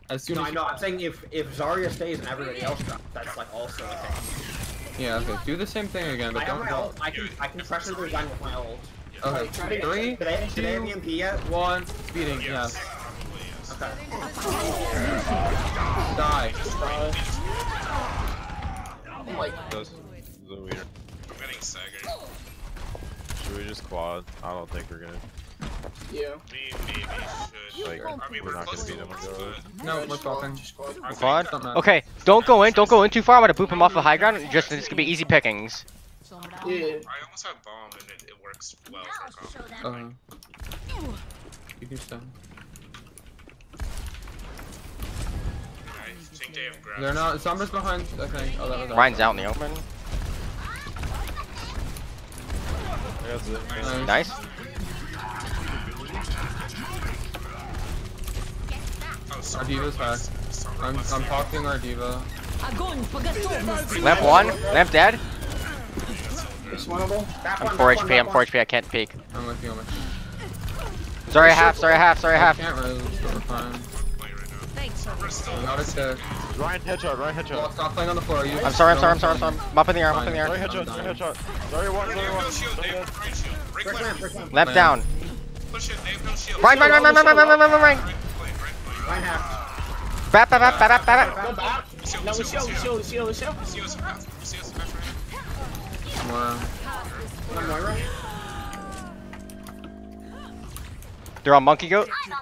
As soon No, as I know. I'm saying if if Zarya stays and everybody else drops, that's like also a thing. Yeah, okay. Do the same thing again, but have don't my go. ult. I can I can pressure their gun with my ult. Okay. Three, Did I, did I have two, EMP yet? one, speeding. Yes. Okay. Die. That's so weird. I'm getting staggered. Should we just quad? I don't think we're gonna. Yeah. We maybe should. Like, I mean, we're we're not close gonna to beat them and go. but- No, we're just squad, talking. just squad. I think Quad? Okay, don't go in, don't go in too far. I'm gonna boop him off the high ground. Just it's gonna be easy pickings. Yeah. I almost have bomb and it, it works well for comp. Uh, you do so. I think they have grabs. They're not. Summer's behind. I think. Oh, that was. Ryan's out in the open. Nice. Nice. Our diva's back. I'm I'm talking our diva. Lamp one, lamp dead. I'm 4 HP, I'm 4 HP, I can't peek. I'm with you, Sorry half, sorry half, sorry half. Can't really score fine. I'm sorry, I'm sorry, I'm sorry, I'm sorry. I'm up in the air, I'm up in the air. Sorry headshot, sorry headshot. Sorry one. Sorry one. Left down. Push it. They have no shield. Ryan, Ryan, Ryan, Ryan. Right play, right play. Line half. Bap, bap, bap, bap, bap, bap. Go back. No, we shield, we shield, we shield, we shield. See us half. See us half right More. One Moira. They're on monkey goat. Fine,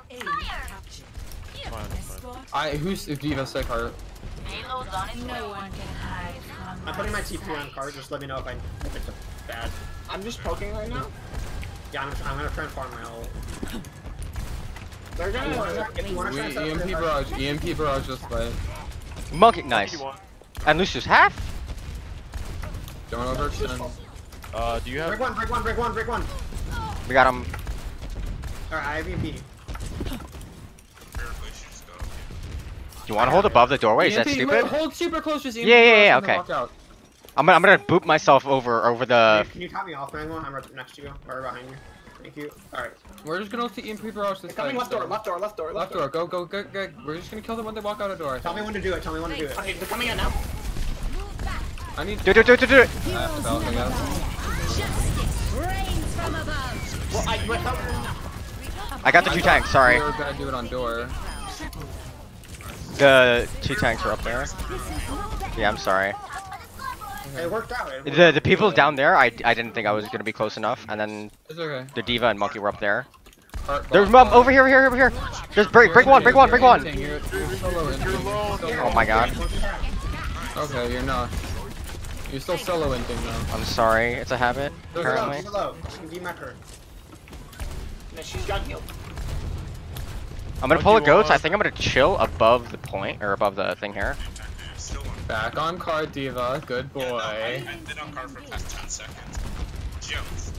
fine. I who's diva sick heart? I'm putting my TP on card. Just let me know if I if it's a bad. I'm just poking right now. Yeah, I'm, I'm gonna transform my ult. They're If wanna gonna. try- if you wanna We, try something EMP different- barrage. EMP barrage this way. Monkey, nice. You want- And Lucius half. Don't overextend. Uh, do you have? Break one, break one, break one, break one. We got him. Alright, I have EMP. Fair play should just go. Do you want to hold above the doorway? Is that stupid? Hold super close. to EMP Yeah, yeah, barrage yeah, and then okay. Walk out. I'm gonna, I'm gonna boop myself over over the. Can you top me off, Mango? I'm right next to you, or behind you. Thank you. Alright. We're just gonna let the EMP barrage this Coming way. left door, left door, left door, Left door. Go, go, go, go. We're just gonna kill them when they walk out a door. Tell me when to do it. Tell me when to do it. Okay, they're coming in now. I need. Do it, do it, do it, do it. I have to belt, I guess. Rains from above. Well, I went. I got the two tanks. Sorry, We were gonna do it on door. the two tanks are up there. Yeah, I'm sorry. It worked out. It worked The out. the people down there, I, I didn't think I was gonna be close enough, and then It's okay. the diva and monkey were up there. Heart There's ball. mom over here, over here, over here. Just break, break one, break one, break one. You're, you're solo inting. Oh my god. Okay, you're not. You're still solo inting though. I'm sorry, it's a habit Go currently. go low. You can demech her. No, she's got healed. I'm gonna pull the goats. I think I'm gonna chill above the point or above the thing here. Back on card, Diva. Good boy. Yeah, no, I, I've been on card for the past 10 seconds. Jokes.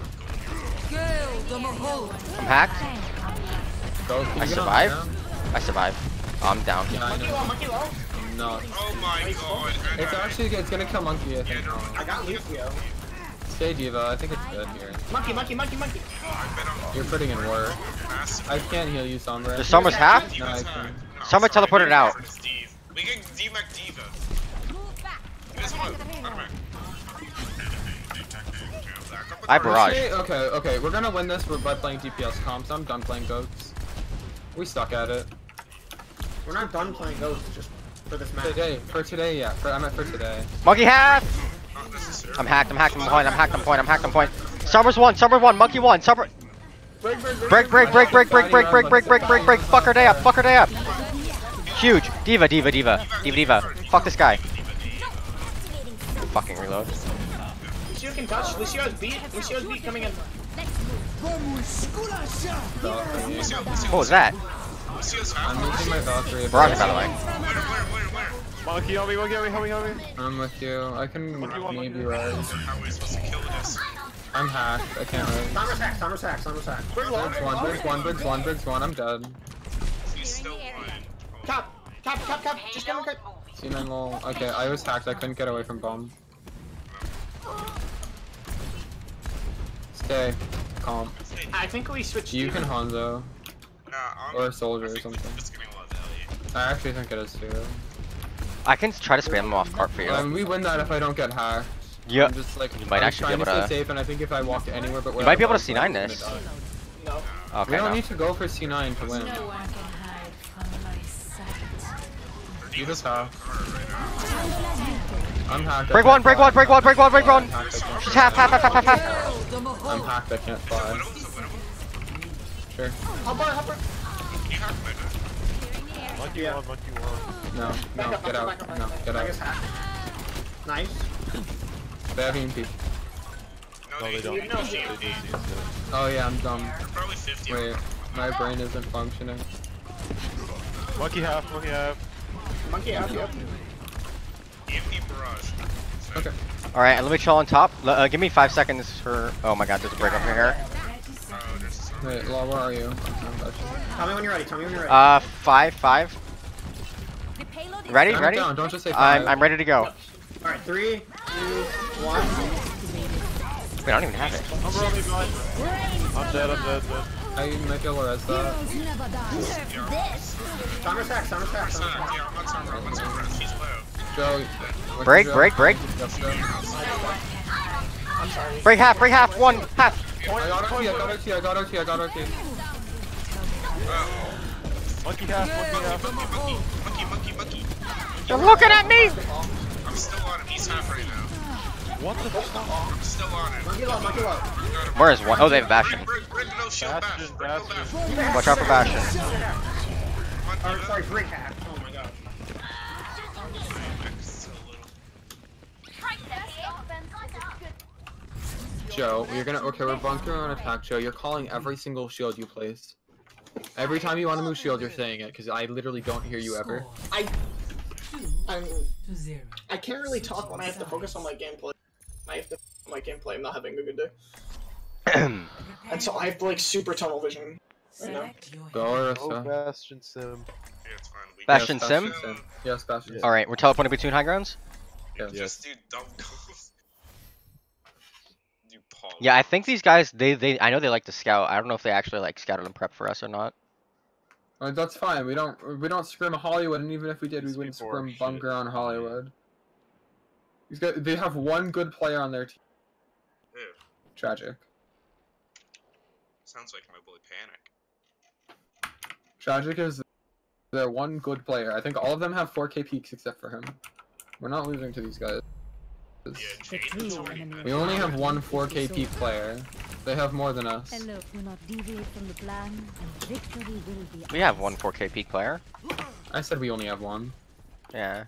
I'm hacked. Go, I survive. I survive. I'm down. Yeah, monkey low, monkey low. No. Oh my god. It's actually it's gonna kill monkey. I think. Yeah, no, I got Lucio. Stay Diva, I think it's good here. Monkey, monkey, monkey, monkey. You're putting in work. I can't heal you, Sombra. The Sombra's half? No, I can't. Sombra teleported out we can Steve. We can demech Diva. You guys want to? I barrage. Okay, okay, we're gonna win this by playing DPS comps. I'm done playing goats. We suck at it. We're not done playing ghosts just for this match. Today, for today, yeah. For, I meant for today. Monkey half. I'm hacked. I'm hacked. I'm point. I'm hacked. I'm point. I'm hacked. I'm point. Summer's one. Summer one. Monkey one. Summer. Break, break, Break, break, break, break, break, break, break, break, break, break, break. Fuck her day up. Fuck her day up. Huge. Diva, diva, diva. Diva, diva. Fuck this guy. Fucking reload. Lucio can touch. Lucio has beat. Lucio has beat coming in. What was that? I'm using my Valkyrie. Barrage, by the way. Monkey on me, monkey on me, help me, help me. I'm with you. I can maybe rise. How are we supposed to kill this? I'm hacked. I can't rise. Summer's hack, summer's hack, summer's hack. Briggs one, Briggs one, Briggs one, Briggs one. I'm dead. He's still one. Cap, cap, cap, cap. Just get him, cap. C9 lol. Okay, I was hacked. I couldn't get away from bomb. Stay calm. I think we switched. You to- can Hanzo Nah, I'm, or a soldier or something. it's getting a lot of value. I actually think it is too. I can try to spam them off cart for you. Um, we win that if I don't get hacked. Yeah. I'm just like You might I'm actually be trying able to to- stay safe, and I think if I walk anywhere but where You might be able to was, C9 this. No. Okay, we don't no. need to go for C9 to win. No You just have. I'm hacked. Break one, break one, break one, break one, break one. I'm hacked, I can't She's half, half, half, half, half, half. I'm hacked. I can't fly. Sure. Hopper, hopper. Monkey Yeah. one, monkey one. No, no, up, get up, out. back up, back No, up. get out. Nice. They have EMP. No, No, they don't. You They do see. Oh yeah, I'm dumb. They're probably 50. Wait, my brain isn't functioning. Monkey half, monkey half. Monkey up, yep. EMP barrage. Okay. All right, let me chill on top. L- uh, give me five seconds for. Oh my God, there's a break up here. Oh, there's Wait, Law, where are you? I'm not touching. Tell me when you're ready, tell me when you're ready. Uh, five, five. The payload is Ready, ready? down, don't just say five. I'm, I'm ready to go. Alright, three, two, one. Wait, I don't even have it. I'm rolling. I'm dead, I'm dead, dead. I might be able to res that. Heroes never die. Summer's hack, summer's hack, summer's Yeah, hack. yeah, I'm on top row, I'm on top row. She's low. Joe. Break, break, break. Break half, break half, one, half. I got OT, I got OT, I got OT, I got OT. Monkey half, monkey half. Monkey, monkey, monkey. You're looking at me. I'm still on him. He's half right now. What the fuck? I'm still on him. Monkey low, monkey low. Where is one? Oh, they have Bastion. Bastion, Bastion. Watch out for Bastion. Or, Monkey, sorry, break hack. Oh my god. Joe, you're gonna okay. We're bunkering on attack. Joe, you're calling every single shield you place. Every time you want to move shield, you're saying it because I literally don't hear you ever. I. I'm. I can't really talk when I have to focus on my gameplay. I have to my gameplay. I'm not having a good day, and so I have like super tunnel vision. Right now. Go Oh, Bastion Sim. Yeah, it's fine. We Bastion Yes, Sim? Bastion Sim. Yes, Bastion. All right, we're teleporting between high grounds. Yes. Just do dumb goals. Do Paul. Yeah, I think these guys, they, they, I know they like to scout. I don't know if they actually like scouted and prep for us or not. Uh, that's fine. We don't we don't scrim Hollywood, and even if we did, we It's wouldn't before scrim shit. bunker on Hollywood. These guys, they have one good player on their team. Ew. Tragic. Sounds like my boy Panic. Tragic is their one good player. I think all of them have 4K peaks except for him. We're not losing to these guys. Yeah, Jaden's. We only have one 4K peak player. They have more than us. Hello, do not deviate from the plan, and victory will be We have one 4K peak player. I said we only have one. Yeah.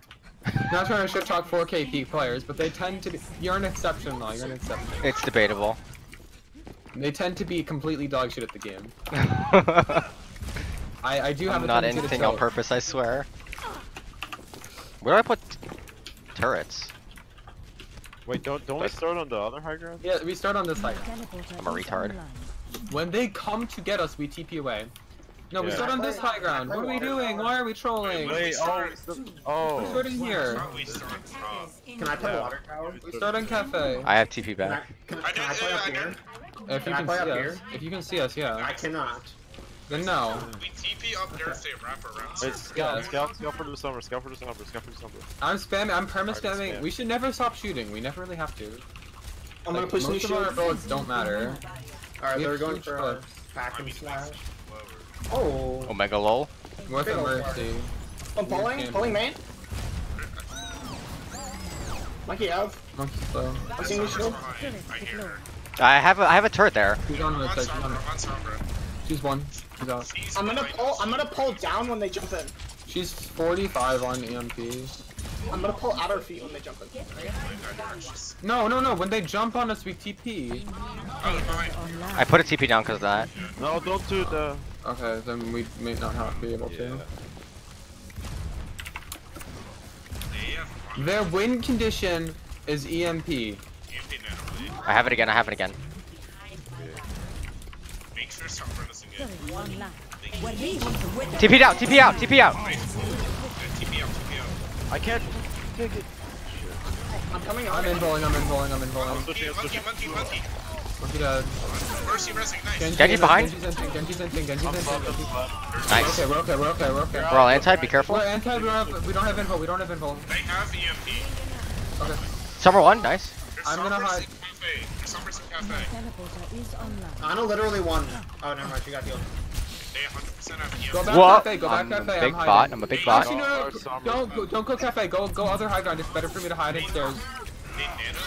Not trying to shit talk 4K peak players, but they tend to be. You're an exception, though. You're an exception. It's debatable. They tend to be completely dog shit at the game. I, I do have I'm a not anything on purpose, I swear. Where do I put turrets? Wait, don't don't we start on the other high ground? Yeah, we start on this side. I'm a retard. When they come to get us, we TP away. No, we Yeah. start on this high ground. What are we doing? Why are we trolling? Wait, oh, the- oh. We start in here. We start top. Can I play water tower? We start in cafe. I have TP back. can, I can I play up here? If you Can can see us. here? If you can see us, yeah. I cannot. Then no. We TP up there if they wrap around. Wait, circle. scout, Yeah. scout, scout for the summer, scout for the summer, scout for the summer. I'm spamming. I'm perma spamming. spam. We should never stop shooting. We never really have to. I'm gonna Like, push new most of our shield. bullets don't matter. Alright, We they're going for a bullets. pack and slash. Lower. Oh. Omega lol. Worth a mercy. I'm pulling, pulling main. Monkey out. Monkey slow. I'm seeing new shield. I hear her. I have a, I have a turret there. She's on the side. She's, on I'm on Sombra. she's one. She's out. I'm gonna pull. I'm gonna pull down when they jump in. She's 45 on EMP. I'm gonna pull out our feet when they jump in. Okay? No, no, no. When they jump on us, we TP. Oh, I put a TP down because of that. No, don't do the. Okay, then we may not have be able to. Their win condition is E EMP. I have it again. I have it again. Make sure Summer doesn't get. TP out. TP out. TP out. TP out, TP out. I can't take it. I'm coming I'm involing, I'm involing, I'm involing. Mercy resing, nice. Genji behind. Genji's entering, Genji's entering, Genji's entering. Nice. Okay, we're okay, we're okay, we're okay. We're all anti. Be careful. We're anti, we don't have, we don't have info, we don't have info. They have EMP. Okay. Summer one. Nice. There's I'm gonna hide. in Cafe. There's Summers in Cafe. Ana literally won. Oh, never mind. She got healed. They 100% have EMP. Go back What? cafe, go back I'm a cafe, big I'm bot. hiding. I'm a big bot. Actually, no, no, don't, go, don't go cafe, go, go other high ground. It's better for me to hide in stairs.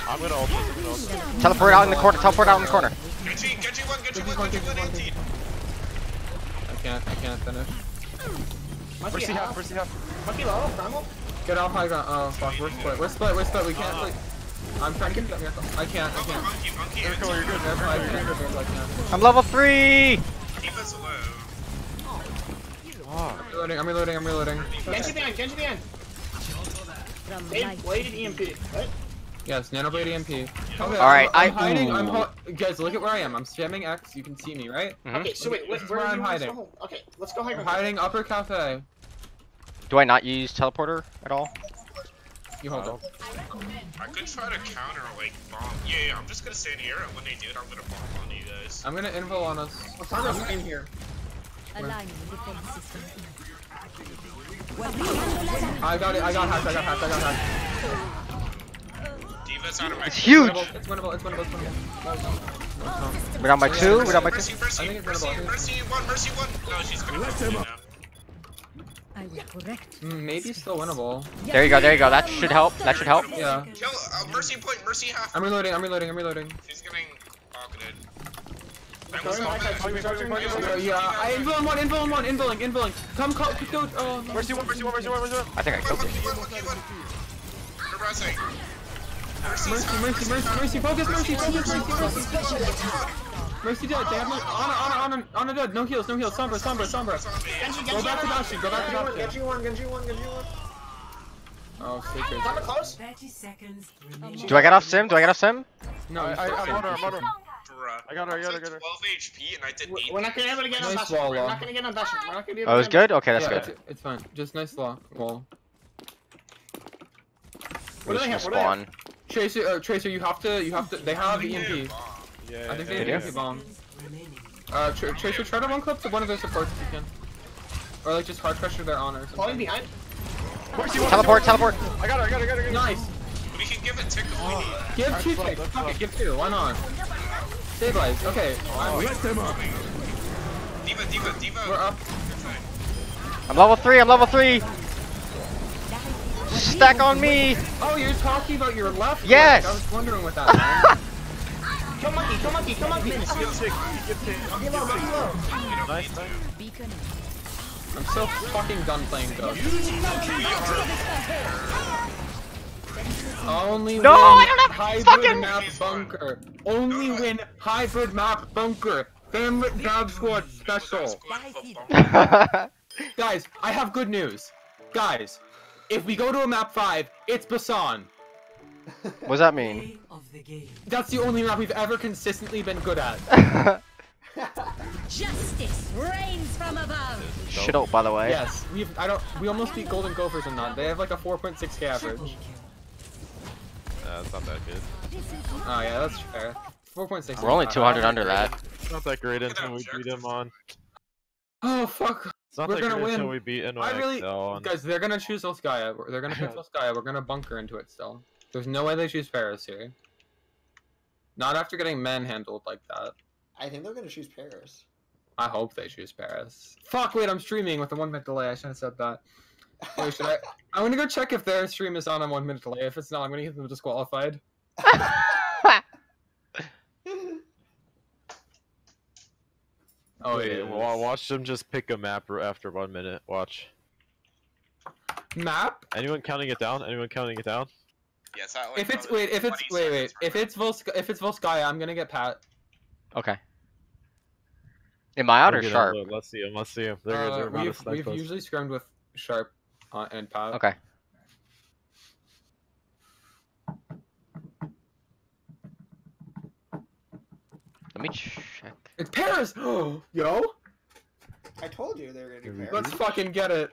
I'm gonna ult. I'm gonna ult. Teleport out in the corner. Teleport out in the corner. Genji, Genji 1, Genji 1, Genji one, 1, Genji's one. 18. I can't, I can't finish. Monkey Mercy half. half. Mercy half. Monkey low. Primal. Get off high ground. Oh fuck, we're split, we're split, we're split. We can't. Uh-huh. Like, I'm trying to get them. I can't, I can't. Monkey, monkey, Miracle, you're good. Miracle, I can't. I can't. I'm level three. Keep us low. Oh. I'm reloading, I'm reloading, I'm reloading. Genji behind. Genji behind. They bladed EMP. What? Yes, nanoblade EMP. Okay, Alright, I'm, I'm I- hiding. I'm guys, look at where I am. I'm spamming X. You can see me, right? Mhm. Okay, so wait, This wh- is where where I'm you? hiding. Okay, let's go high I'm ground. hiding upper cafe. Do I not use teleporter at all? You hold up. I could try to counter, like, bomb. Yeah, yeah, I'm just gonna stand here, and when they do it, I'm gonna bomb on you guys. I'm gonna info on us. I'm in here. Aligning defense system. I got it. I got hacked. I got hacked. I got hacked. Diva's out of my It's huge. It's winnable. It's winnable. It's winnable. We're down by two. We're down by two. Mercy, Mercy, I think it's Mercy, winnable, I think Mercy, one, Mercy, one. No, she's gonna kill now. I will correct. Mm, maybe still winnable. There you go. There you go. That should help. That should help. Yeah. Kill, uh, Mercy point, Mercy half. I'm reloading. I'm reloading. I'm reloading. She's getting pocketed. Uh, yeah. I info on one. Info on one. Involing. Involing. Come. Come. Go. Oh. Mercy one. Mercy one. Mercy one. Mercy one. I think I killed it. Monkey one, monkey one. We're rising. Mercy's Mercy. Mercy. Mercy. Mercy. Focus. Mercy. Focus. Mercy. Mercy. Mercy dead. They have no. Ana. Ana. Ana. Ana dead. No heals. No heals. Sombra. Sombra. Sombra. Genji, Go Genji, back to Genji. Dashi. Go back to Dashi. Genji one. Genji one. Genji one. Oh, secret. Sombra close. 30 seconds. Do I get off sim? Do I get off sim? No. I, he's I, I'm on her. I'm on her. I got her. I got her. I got her. 12 HP, and I did 8. We're not gonna be able to get on Nice Dashi. wall, We're not gonna get on Dashi. We're not gonna be oh, able Oh, to it's get on good. Okay, that's yeah, good. It's, it's fine. Just nice lock. Wall. What do they Just have? What do they have? Spawn. Tracer. Uh, Tracer. You have to. You have to. They have EMP. Yeah. I think yeah, they have EMP bomb. Uh, Tr Tracer, try to one clip to one of their supports if you can. Or like just hard pressure their honor or Falling behind. Mercy one. Teleport. Teleport. I got her. I got her. I got her. I got her. Nice. We can give it tick if we need. Give two ticks. Fuck slow. it, give two. Why not? Stabilize. Okay. Diva, Diva, Diva. We're up. I'm level three. I'm level three. Stack on me. Oh, you're talking about your left. Yes. leg. I was wondering what that meant. Kill monkey. Kill monkey. Kill monkey. Give tick. Give tick. Monkey low. Monkey low. Nice. Nice. Beacon. I'm so fucking done playing Ghost. Only No, win I don't have hybrid fucking- map bunker. Only win hybrid map bunker. Favorite Dog Squad special. Guys, I have good news. Guys, if we go to a map 5, it's Busan. what does that mean? Of the game. That's the only map we've ever consistently been good at. Justice reigns from above. Shit out, by the way. Yes, we've I don't we almost beat Golden Gophers in that. They have like a 4.6k average. Nah, uh, it's not that good. Oh yeah, that's fair. 4.6. We're only 200 under that. It's not that great until we beat him on. Oh fuck. It's not We're that gonna great until win. we beat NYXL I really, on. guys, they're gonna choose Volskaya. They're gonna pick Volskaya. We're gonna bunker into it still. There's no way they choose Paris here. Not after getting manhandled like that. I think they're gonna choose Paris. I hope they choose Paris. Fuck, wait, I'm streaming with a one minute delay. I should have said that. Wait, should I? I'm gonna go check if their stream is on a one minute delay. If it's not, I'm gonna get them disqualified. Oh, it Wait, watch them just pick a map after one minute. Watch. Map? Anyone counting it down? Anyone counting it down? Yeah, it's not If it's wait, if it's wait, wait, if it's Volsk, if it's Volskaya, I'm gonna get Pat. Okay. Am I out or sharp? them, Let's see him. Let's see him. They're, Uh, they're we've we've us. usually scrummed with Sharp uh, and Pat. Okay. Let me check. It's Paris. Yo, I told you they were gonna do Paris. let's fucking get it.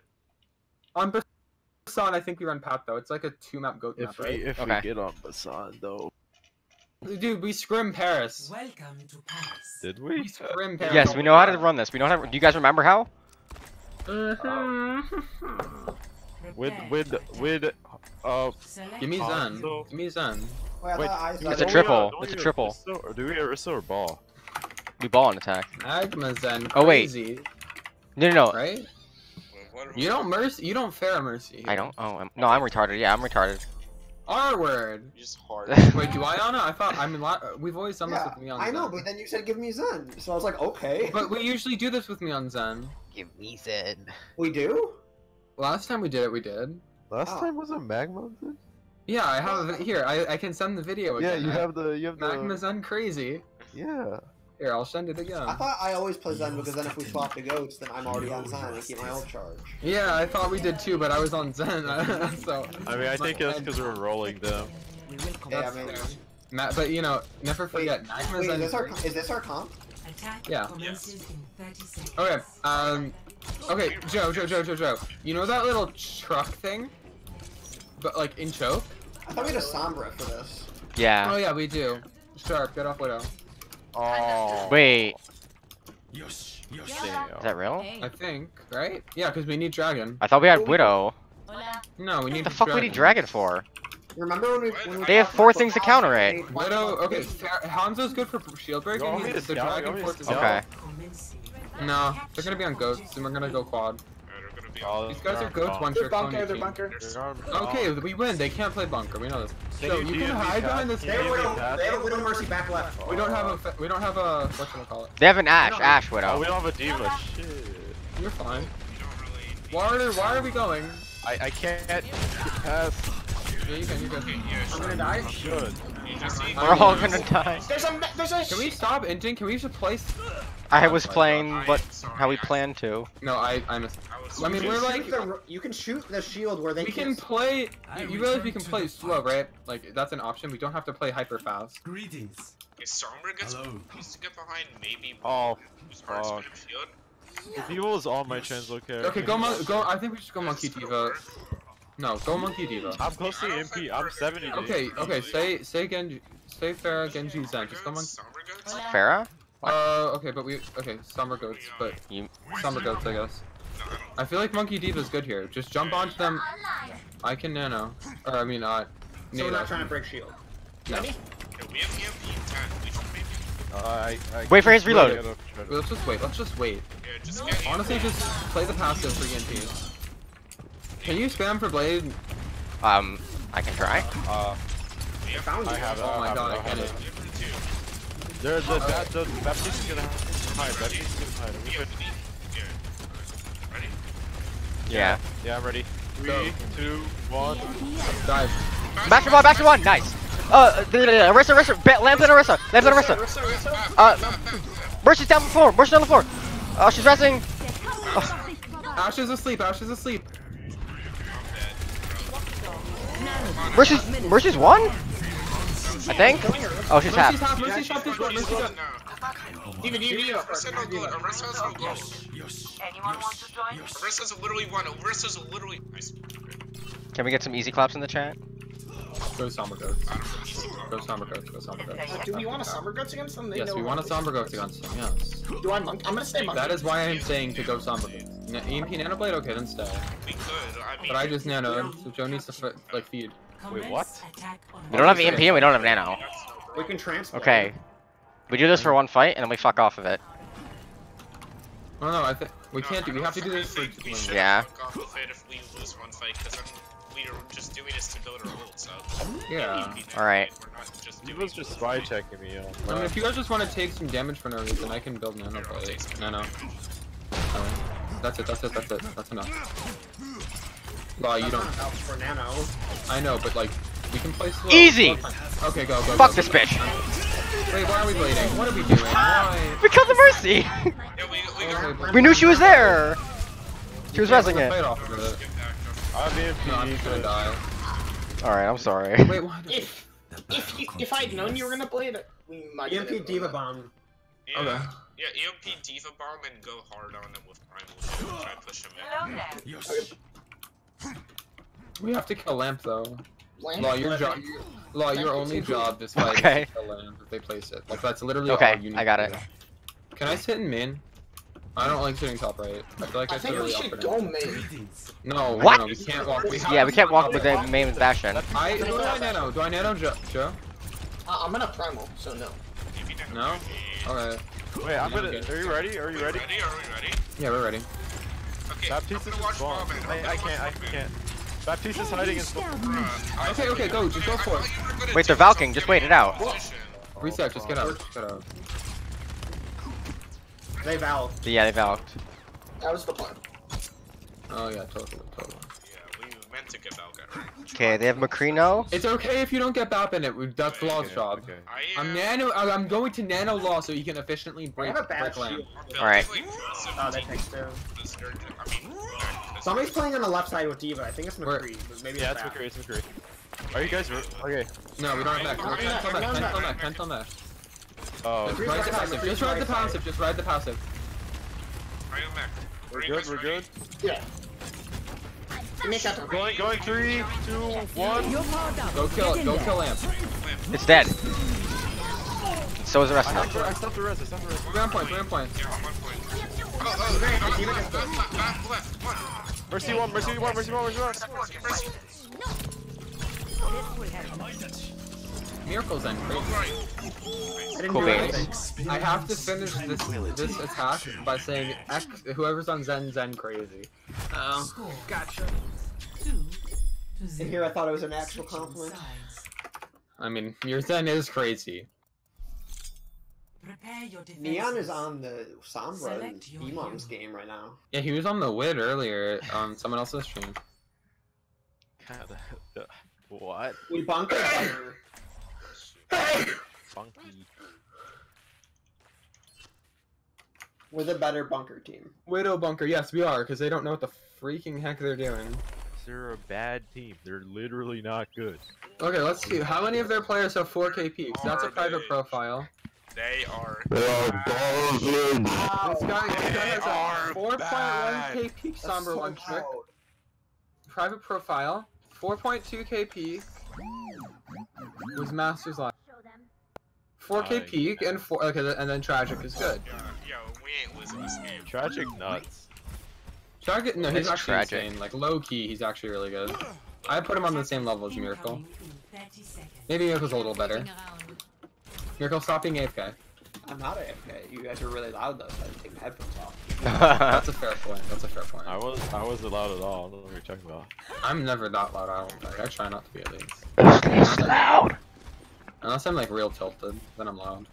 On Busan, I think we run Pat though. It's like a two map goat map, If we right? if Okay. we get on Busan though, Dude, we scrim Paris. Welcome to Paris. did We we? scrim Paris. Yes, we know how to run this. We know how to. Do you guys remember how? With Prepare with to with uh. Give me Zen. Give me Zen. Wait, I Wait, thought I It's a don't we, triple. uh, It's a triple. Or do we Orisa or ball? We ball on attack. Magma Zen. Oh, wait. Crazy, No, no, no. Right? You don't mercy. You don't fair mercy. I don't. Oh, I'm, no, I'm retarded. Yeah, I'm retarded. R word. You just hard. Wait, do I oh, Anna? I thought I'm we've always done this Yeah, with me on I know, Zen. but then you said give me Zen, so I was like, okay. But we usually do this with me on Zen. Give me Zen. we do. Last time we did it, we did. Last Oh. time was a magma. Zen? Yeah, I have it here. I, I can send the video Again. Yeah, you I- have the you have the. Magma Zen crazy. Yeah. Here, I'll send it again. I thought I always play Zen because then if we swap the goats, then I'm already on Zen and keep my old charge. Yeah, I thought we did too, but I was on Zen, so. I mean, I think My- it's because we're rolling them. Yeah, I mean, fair. Ma- but you know, never wait, forget Magma wait, is this our is this our comp? Attack Yeah. commences in 30 seconds. Okay, um, okay, Joe, Joe, Joe, Joe, Joe. You know that little truck thing? But like in choke? I thought we had a Sombra for this. Yeah. Oh yeah, we do. Sharp, get off Widow. Oh. Wait. Yosh, yosh. Is that real? I think, right? Yeah, because we need dragon. I thought we had oh. Widow. No, we What need the fuck we need Dragon for? Remember when we when we They have four things to counter it. Widow, okay, Fa- Hanzo's good for shield breaking. You He's the dragon want me force to is scout? Okay. No, they're gonna be on goats, and we're gonna go quad. Alright, be Oh. These guys are they're goats, on one They're bunker, they're bunker. Okay, we win. They can't play bunker. We know this. So you you can hide behind this. They have a do Widow, they have a Widow Mercy back left. We don't have a. We don't have a. What should we call it? They have an Ashe. Ashe Oh, Widow. we don't have a diva. Shit. You're fine. You don't really Why are, why are we going? I I can't get past. Yeah, you can. You can. Okay, yeah, I'm gonna die. Should. You just We're all gonna die. There's a there's a. Can we stop inting? Can we just place? I was playing what how we planned to. No, I I missed. I was I mean, we're like. the- you can shoot the shield where they We can can't- play. You, you realize we can play slow, fight. right? Like that's an option. We don't have to play hyper fast. Greetings. If Sombra gets Hello. used to get behind, maybe Oh, use Heart's fuck. Shield. The diva is on my translo character. Okay, go mon- go. I think we should go monkey diva. No, go monkey diva. I'm close to I MP. I'm 70. Okay, okay. Stay, stay Genji, stay Pharah, Genji, Zen. Just go monkey. Sombra? Pharah? Uh, okay, but we okay. Sombra goats, but You- sombra goats, I guess. I feel like monkey diva is good here. Just jump onto them. I can nano, or I mean, uh, So we're not trying to break shield. No. Okay, we have EMP in 10. We should maybe. Uh, I, I Wait for his reload. gotta try to- Let's just wait. Let's just wait. Yeah, just get Honestly, just play the passive for ENT. Can you spam for blade? Um, I can try. Uh, We have Found I have it. Oh my I have god, I I can't. it. We the. There's the that the Baptiste is gonna hide. Baptiste is gonna hide. We We could. have the. Yeah. Ready? Yeah. Yeah, I'm ready. Go. Three, two, one. Dive. Master ball, master one, nice. Uh, the- the- the- Arista, Arista, ba- lamps on Arista, lamps on Arista. Uh, Mercy's down the floor, Mercy's on the floor. Oh, she's resting. Ashe is asleep. Ashe is asleep. Mercy's, Mercy's one? I think. Oh, she's Mercy's half. half. Mercy's half. Mercy's half. Mercy's half. Even you need Arista no good. Arista has no gold. Yosh. Anyone want to join? Arista's literally one. Arista's literally. Can we get some easy claps in the chat? Go Sombra goats. Go Sombra goats. Go Sombra goats. Do we want a Sombra goats against them? They Yes, know we want a Sombra goats against them. Yes. Do I monk? I'm gonna stay monkey. That is why I'm saying to go Sombra goats. Na- EMP nanoblade. Okay, then stay. We could. I mean. But I just nanoed, so Joe needs to like feed. Wait, what? We don't have EMP and we don't have Nano. We can transport. Okay. We do this for one fight and then we fuck off of it. No, no, I think we No, can't do. We have to don't this for. we should Yeah. fuck off of it if we lose one fight, because we're just doing this to build our ult, so. Yeah. Alright. We're not just He doing was just spy checking me. Uh, I mean, if you guys just want to take some damage for no reason, I can build nano blade. Nano. Alright. That's it. That's it. That's it. That's enough. Well, you That's don't. not for Nano. I know, but like, we can play slow. Easy! slow. Okay, go, go. Fuck go, this go. bitch. Wait, why are we bleeding? What are we doing? Why? Because of Mercy! Yeah, we, we got we knew she was there! She was Yeah, resing we're it. off of it. I'm No, I'm just gonna die. Alright, I'm sorry. Wait, what? If if you, if I'd known you were gonna play it, we might. have EMP Diva Bomb. Yeah, Okay. yeah, EMP Diva Bomb and go hard on him with Primal Try and push him in. Yosh. We have to kill Lamp though. Lamp? Law, your job. Law, your only job is fight Okay. is to kill Lamp if they place it. Like that's literally Okay, all you need I got it. Can I sit in main? I don't like sitting top right. I feel like I, I think we should go and main. No, What? No, we can't walk. We Yeah, we can't walk with right. the main Bastion. I do I nano? Do I nano Joe? Joe? Uh, I'm gonna primal, so no. No. Alright. Wait, I'm gonna. Are you ready? Are you ready? Ready? Are we ready? Yeah, we're ready. Okay, Baptiste I'm is gonna watch spawn. Bomb Man. I, I can't. I can't. Baptiste is hiding in spawn. Okay, okay, go. Just go for it. Wait, they're Valking, just wait it out. Reset. Just get out. Just get out. They Val. Yeah, they valked. That was the plan. Oh yeah, totally, totally. Yeah, we meant to get Valkyrie. Okay, they have Macrino. It's okay if you don't get Bap in it. we- That's Law's Okay, job. okay. I I'm am nano. I- I'm going to nano Law so you can efficiently They break have a bad break lamp. Alright. Oh, they 17 takes two. The Sturgeon- I mean, Somebody's playing on the left side with Diva. I think it's McCree, maybe Yeah, it's it's McCree. It's McCree. Are you guys okay? No, we don't have back. I'm Ten not- till I'm back. not Ten till back. back. Ten till back. Oh, Just ride the passive. Just ride the passive. Just ride the passive. I am mech. we're good. We're good. Yeah. Give me. Going. Going. Three, two, one. Go kill it. Go kill lamp. It's dead. So is the rest of have them. I stopped the rest. I stopped the rest. Grand point. Grand point. Yeah, one point. Oh, oh, back, left, left, left, left, one. Mercy one. Mercy one. Mercy one. Mercy one. Mercy. Miracles end. Great. Right. I didn't Cool do I have to finish this this attack by saying X, whoever's on Zen Zen crazy. Oh, gotcha. And here I thought it was an actual compliment. I mean, your Zen is crazy. Neon is on the Sombra and Emom's game right now. Yeah, he was on the Wid earlier on someone else's stream. God, uh, What? We bunker better. Funky. We're the better bunker team. Widow bunker, yes, we are, because they don't know what the freaking heck they're doing. They're a bad team. They're literally not good. Okay, let's see. How many of their players have 4 KP? 'Cause that's a private private they- profile. They are. This guy, this guy has are a 4.1 bad. KP Somber one trick. Private profile. 4.2 KP. Was Masters Live. 4k Nice. peak and four. Okay, and then tragic is good. Yeah, yo, we ain't losing this game. Tragic nuts. Tragic, no, he's It's actually tragic. insane. Like low key, he's actually really good. I put him on the same level as Miracle. Maybe Miracle's a little better. Miracle, stop being AFK. I'm not AFK. You guys are really loud though, so I had to take my headphones off. That's a fair point. That's a fair point. I was I wasn't loud at all. I don't know what you're talking about. I'm never that loud. I don't think. I try not to be at least. It's loud. Unless I'm like real tilted, then I'm loud.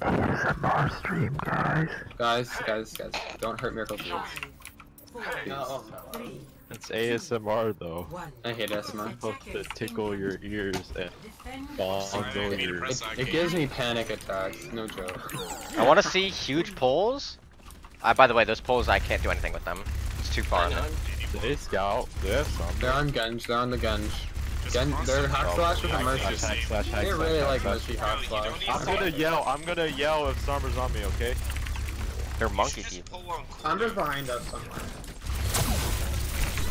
ASMR stream, guys. Guys, guys, guys, don't hurt Miracle's ears. No. It's ASMR though. I hate ASMR. Supposed to tickle your ears and fondle your. It, it gives me panic attacks. No joke. I want to see huge poles. Uh, by the way, those poles I can't do anything with them. It's too far. They scout. They have some. They're on Gunge. They're on the Gunge. Gun, they're hack slash with a mercy. Hack slash, hack They slash, really like slash. mercy hack slash. I'm gonna yell. I'm gonna yell if Sombra's on me. Okay. They're monkey keep. I'm behind us somewhere.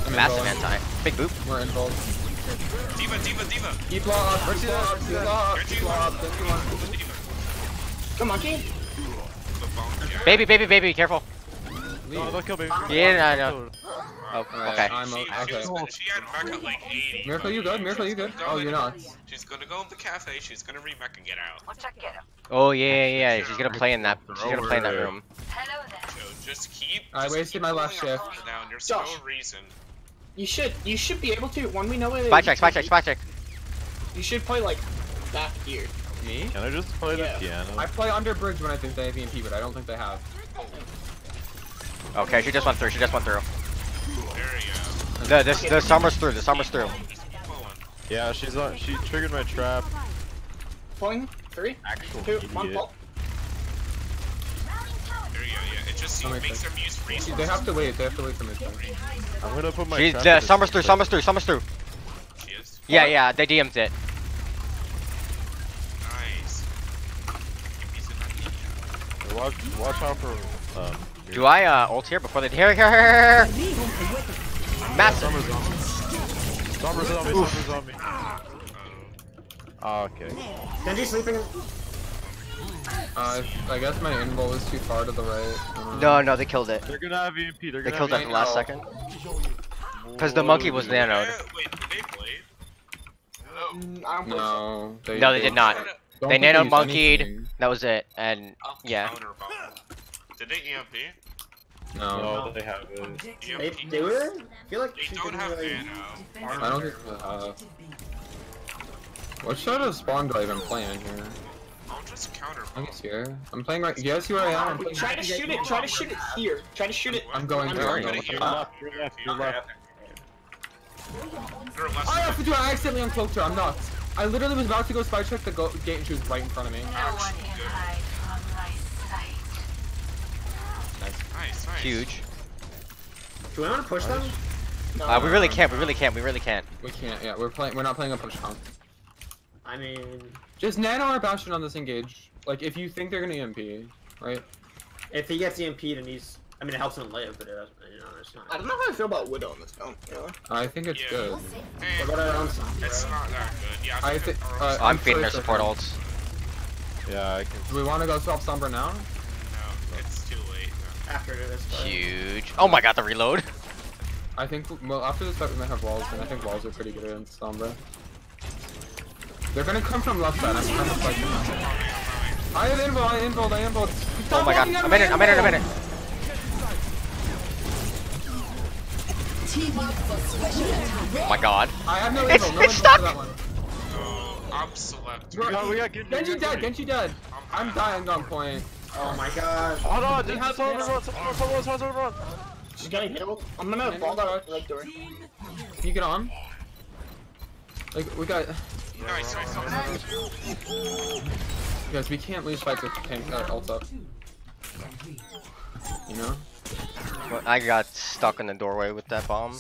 I'm Massive involved. anti. Big boop. We're involved. Diva, diva, diva. Keep law up. Keep law up. Keep law up. Keep law up. Keep law up. Go monkey. Baby, baby, baby, careful. Oh, no, don't kill me. Yeah, I know. Oh, Alright, okay. I'm She, she, was, she had mech at like 80. Miracle, you good? Miracle, you good? Oh, you're not. She's gonna go in the cafe, she's gonna remech and get out. Oh yeah, yeah, yeah. She's gonna play in that. She's gonna play in that room. Hello, So just keep. I wasted keep my last shift. up Down. There's Josh. no reason. You should you should be able to when we know where Spy check, spy check, spy check. You should play like back here. Me? Can I just play Yeah. the piano? I play under bridge when I think they have EMP, but I don't think they have. Okay, she just went through. She just went through. There you go. The this the sombra's through. The sombra's through. Yeah, she's on. She triggered my trap. Pulling. Three. Actual Two. One. Pull. It just That makes makes them use resources. They have to wait. They have to wait for me. I'm gonna put my. She's trap the in sombra's through. place. Sombra's through. Sombra's through. She is. Yeah, yeah. They DM'd it. Nice. Yippee, so Watch, watch out for. Um, Do I uh ult here before they here here here? here. Massive. Sombra's on me. Sombra's on me. Sombra's on me. Oh, okay. Genji sleeping. Uh, I guess my invul was too far to the right. No, no, they killed it. They're gonna have EMP. They're They gonna killed it at the last second. Because the monkey was nanoed. Wait, did they blade? I don't believe so. No. They, No, they did not. don't They think nano monkeyed. anything. That was it. And I'll yeah. Did they EMP? No. No, they have it. They EMP. do it? I feel like They she don't have really. nano. I don't think they have. What side of spawn do I even play in here? I'll just counter I bomb. guess here. I'm playing right. You guys see where I am? I'm playing- Try to shoot it. Try to shoot it here. Try to shoot it. I'm going I'm here. I'm going going You're left, you're left, you're left. You're less I have to do it. I accidentally uncloaked her. I'm not. I literally was about to go spy check the go gate and she was right in front of me. Nice, nice. Huge. Do we want to push them? No, Uh, we really can't. We really can't. We really can't. We can't. Yeah, we're playing. We're not playing a push count. I mean, Just nano our bastion on this engage. Like if you think they're gonna EMP, right? if he gets EMP'd and he's, I mean, it helps him live, but it doesn't, you know, it's not. I don't know how I feel about Widow on this count. Really. I think it's Yeah. good. Eh, What about our own it's not that good. Yeah, I I think. think Uh, uh, I'm I'm feeding their support second. ults. Yeah, I can. Do we want to go swap Sombra now? no, it's too late. After this fight. Huge. Oh my god, the reload. I think. Well, after this fight we might have walls, and I think walls are pretty good against Sombra. They're gonna come from left side. I'm trying to fight them. I have invul. I invul. I invul. Oh my god. I'm in it. I'm in it. I'm in it. Oh my god. I have no It's- invul. No it's stuck. for that one. Oh, I'm select. Bro, Oh, we got Genji, Genji we dead. Genji. Genji dead. I'm dying on point. Oh my god. Hold on, They just have someone nano. run, someone, someone, someone, someone run. She's getting hit. I'm gonna Nano ball that touch. door. Can you get on? Like we got. Nice. Guys, we can't lose fights with tank uh, ult up. You know? But I got stuck in the doorway with that bomb.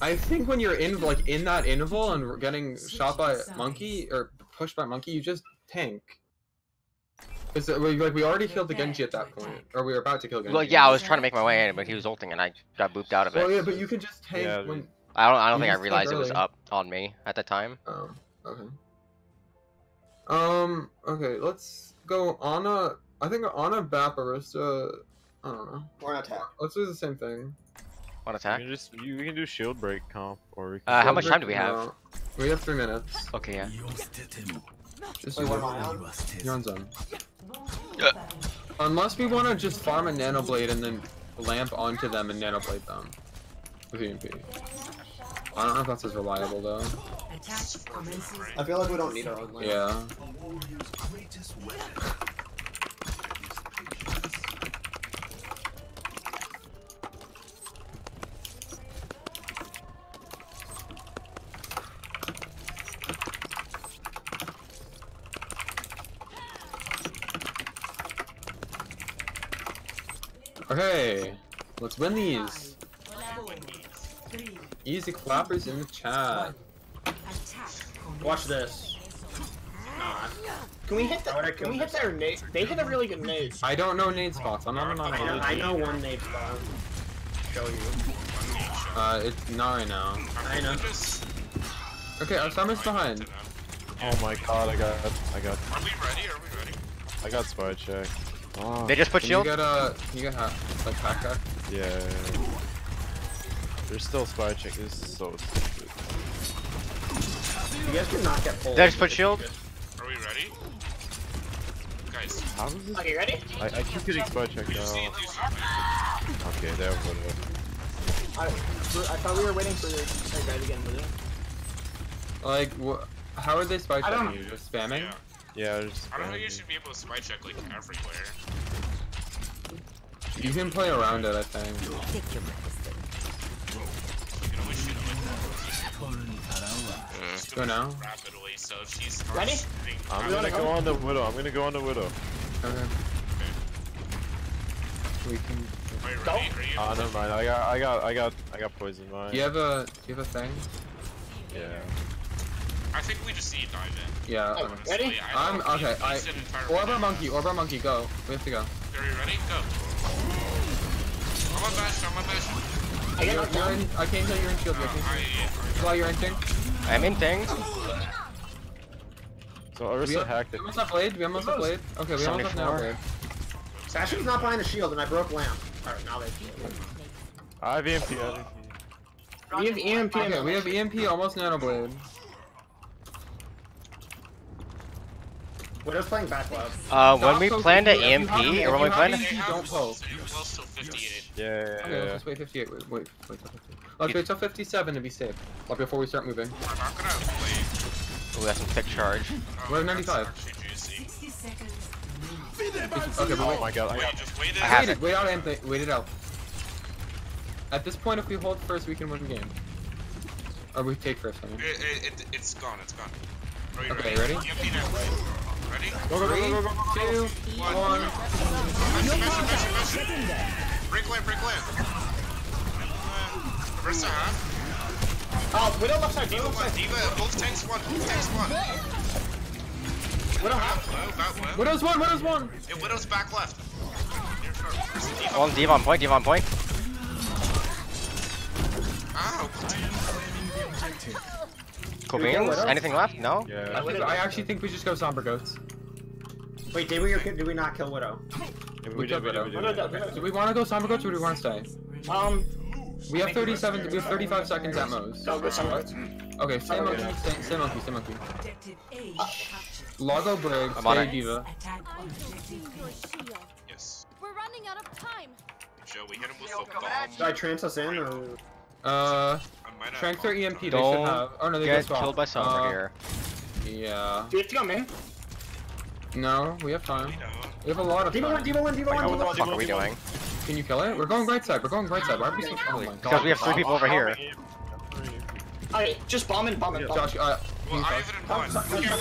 I think when you're in like in that interval and we're getting shot by monkey or pushed by monkey, you just tank. Cause we like we already killed the Genji at that point, or we were about to kill Genji. Well, yeah, I was trying to make my way in, but he was ulting and I got booped out of it. Well, it. yeah, but you can just tank Yeah, when. I don't. I don't think I just tank realized it was up on me at the time. Oh, okay. Um. Okay, let's go on a. I think on a Bap Arista. I don't know. Or an attack. Let's do the same thing. One You attack. can just you, we can do shield break comp or we can. Uh, how much break time do we have? now. We have three minutes. Okay, yeah. Just Wait, what am I on? You're on zone. Unless we want to just farm a nano blade and then lamp onto them and nano blade them with EMP. I don't know if that's as reliable though. I feel like we don't need our own lane. Yeah. Okay, let's win these. Easy clappers in the chat. Watch this. Can we hit that? Can we hit their nade? They hit a really good nade. I don't know nade spots. I'm not on I know. I know one nade spot. Show you. Uh, it's not right now. I know. Okay, our sombra's behind. Oh my god, I got, I got, Are we ready? Are we ready? I got spy check. Oh, They just put Can shield. You get uh, you get ha like hack hack. yeah. There's still spy check. This is so stupid. You guys cannot get pulled. They just put shield. Are we ready? Guys, How is this? Okay, ready? I, I keep getting spy check we now. to do something. Okay, there we go. I, I thought we were waiting for the guy to get in the Like, wh- how are they spy checking you? Just spamming? Yeah. Yeah, there's. I don't think you should be able to spy check like everywhere. You can play around it, I think. You know, we should like Go now. rapidly. So if she starts Ready? shooting- I'm You gonna go go? on the widow. I'm gonna go on the widow. Okay. We can. Are you Go. ready? Are you? Ah, never mind. I got, I got, I got, I got poison mine. Do you have a? Do you have a thing? Yeah. I think we just need to dive in. Yeah. Oh, ready? I I'm don't okay. I. waste an Orba monkey. Orba monkey. Go. We have to go. Are you ready? Go. I'm on bash. I'm on bash. I You're, you're in, I can't tell you're in shield. Uh, I can't I, tell. While you're inching. I'm in things. So We, Orisa have, hacked we almost have blade. We almost have blade. Okay, we almost have now 74. blade. Bastion's not behind the shield, and I broke lamp. Alright, now they. I have EMP. I have EMP. We have EMP. Okay, we have EMP almost nano blade. Widow's playing back left. Uh, when we Stop planned an poking. If you EMP, or when we have planned, EMP, they don't poke. so you're close 58. Yeah, yeah, Okay, let's wait 58. Wait, wait, wait till 50. Let's wait till 57 to be safe. Like before we start moving. I'm not gonna play. we got some thick charge. Oh, We're at 95. 60 seconds. Okay, but Oh my god, I Wait, got. just wait it. I have Wait it. it. Out, Anthony. Wait it out. At this point, if we hold first, we can win the game. Or we take first, I mean. It, it, it, it's gone. It's gone. Are you Okay, ready? ready? EMP now. Ready? Go, go, go, go, go, go, go. Two, one. Measure. Break land, break land. Uh, Reverse a half. Oh, Widow left side. Diva Widow left one, side. Diva, both tanks one, both tanks one. Widow half. Low, about low. Widow's one, Widow's one. Yeah, Widow's back left. Near short. Where's the Diva? One Div on point, Div on point. Ow. Cool. Anything left? No? Yeah. I, I actually think we just go Sombra goats. Wait, did we or did we not kill Widow? Yeah, We we did, took we did, out. we Widow, did. Widow, Do we want to go Sombra goats or do we want to stay? Um, We have 37. We have 35 seconds at most. go go somewhere. Okay, stay monkey, stay, stay monkey, stay monkey. Objective A. Logo Briggs, I'm stay it. Diva. Attack I'm objective taking B. your shield. Yes. We're running out of time. Joe, we hit him with the bomb. Should I trance us in or? Uh, I might have Trank their bomb. EMP, they Don't should have. Oh no, they Get get killed by Sombra Uh, here. Yeah. Do you have to go main? No, we have time. We have a lot of Diva one, time. Diva one, Diva one, What the fuck are we doing? Can you kill it? We're going right side. We're going right side. Why are we so? Oh my god. Because we have three people over here. Alright, just bomb in, bomb in, bomb in. Josh, uh, Well, I have it in mind. We can't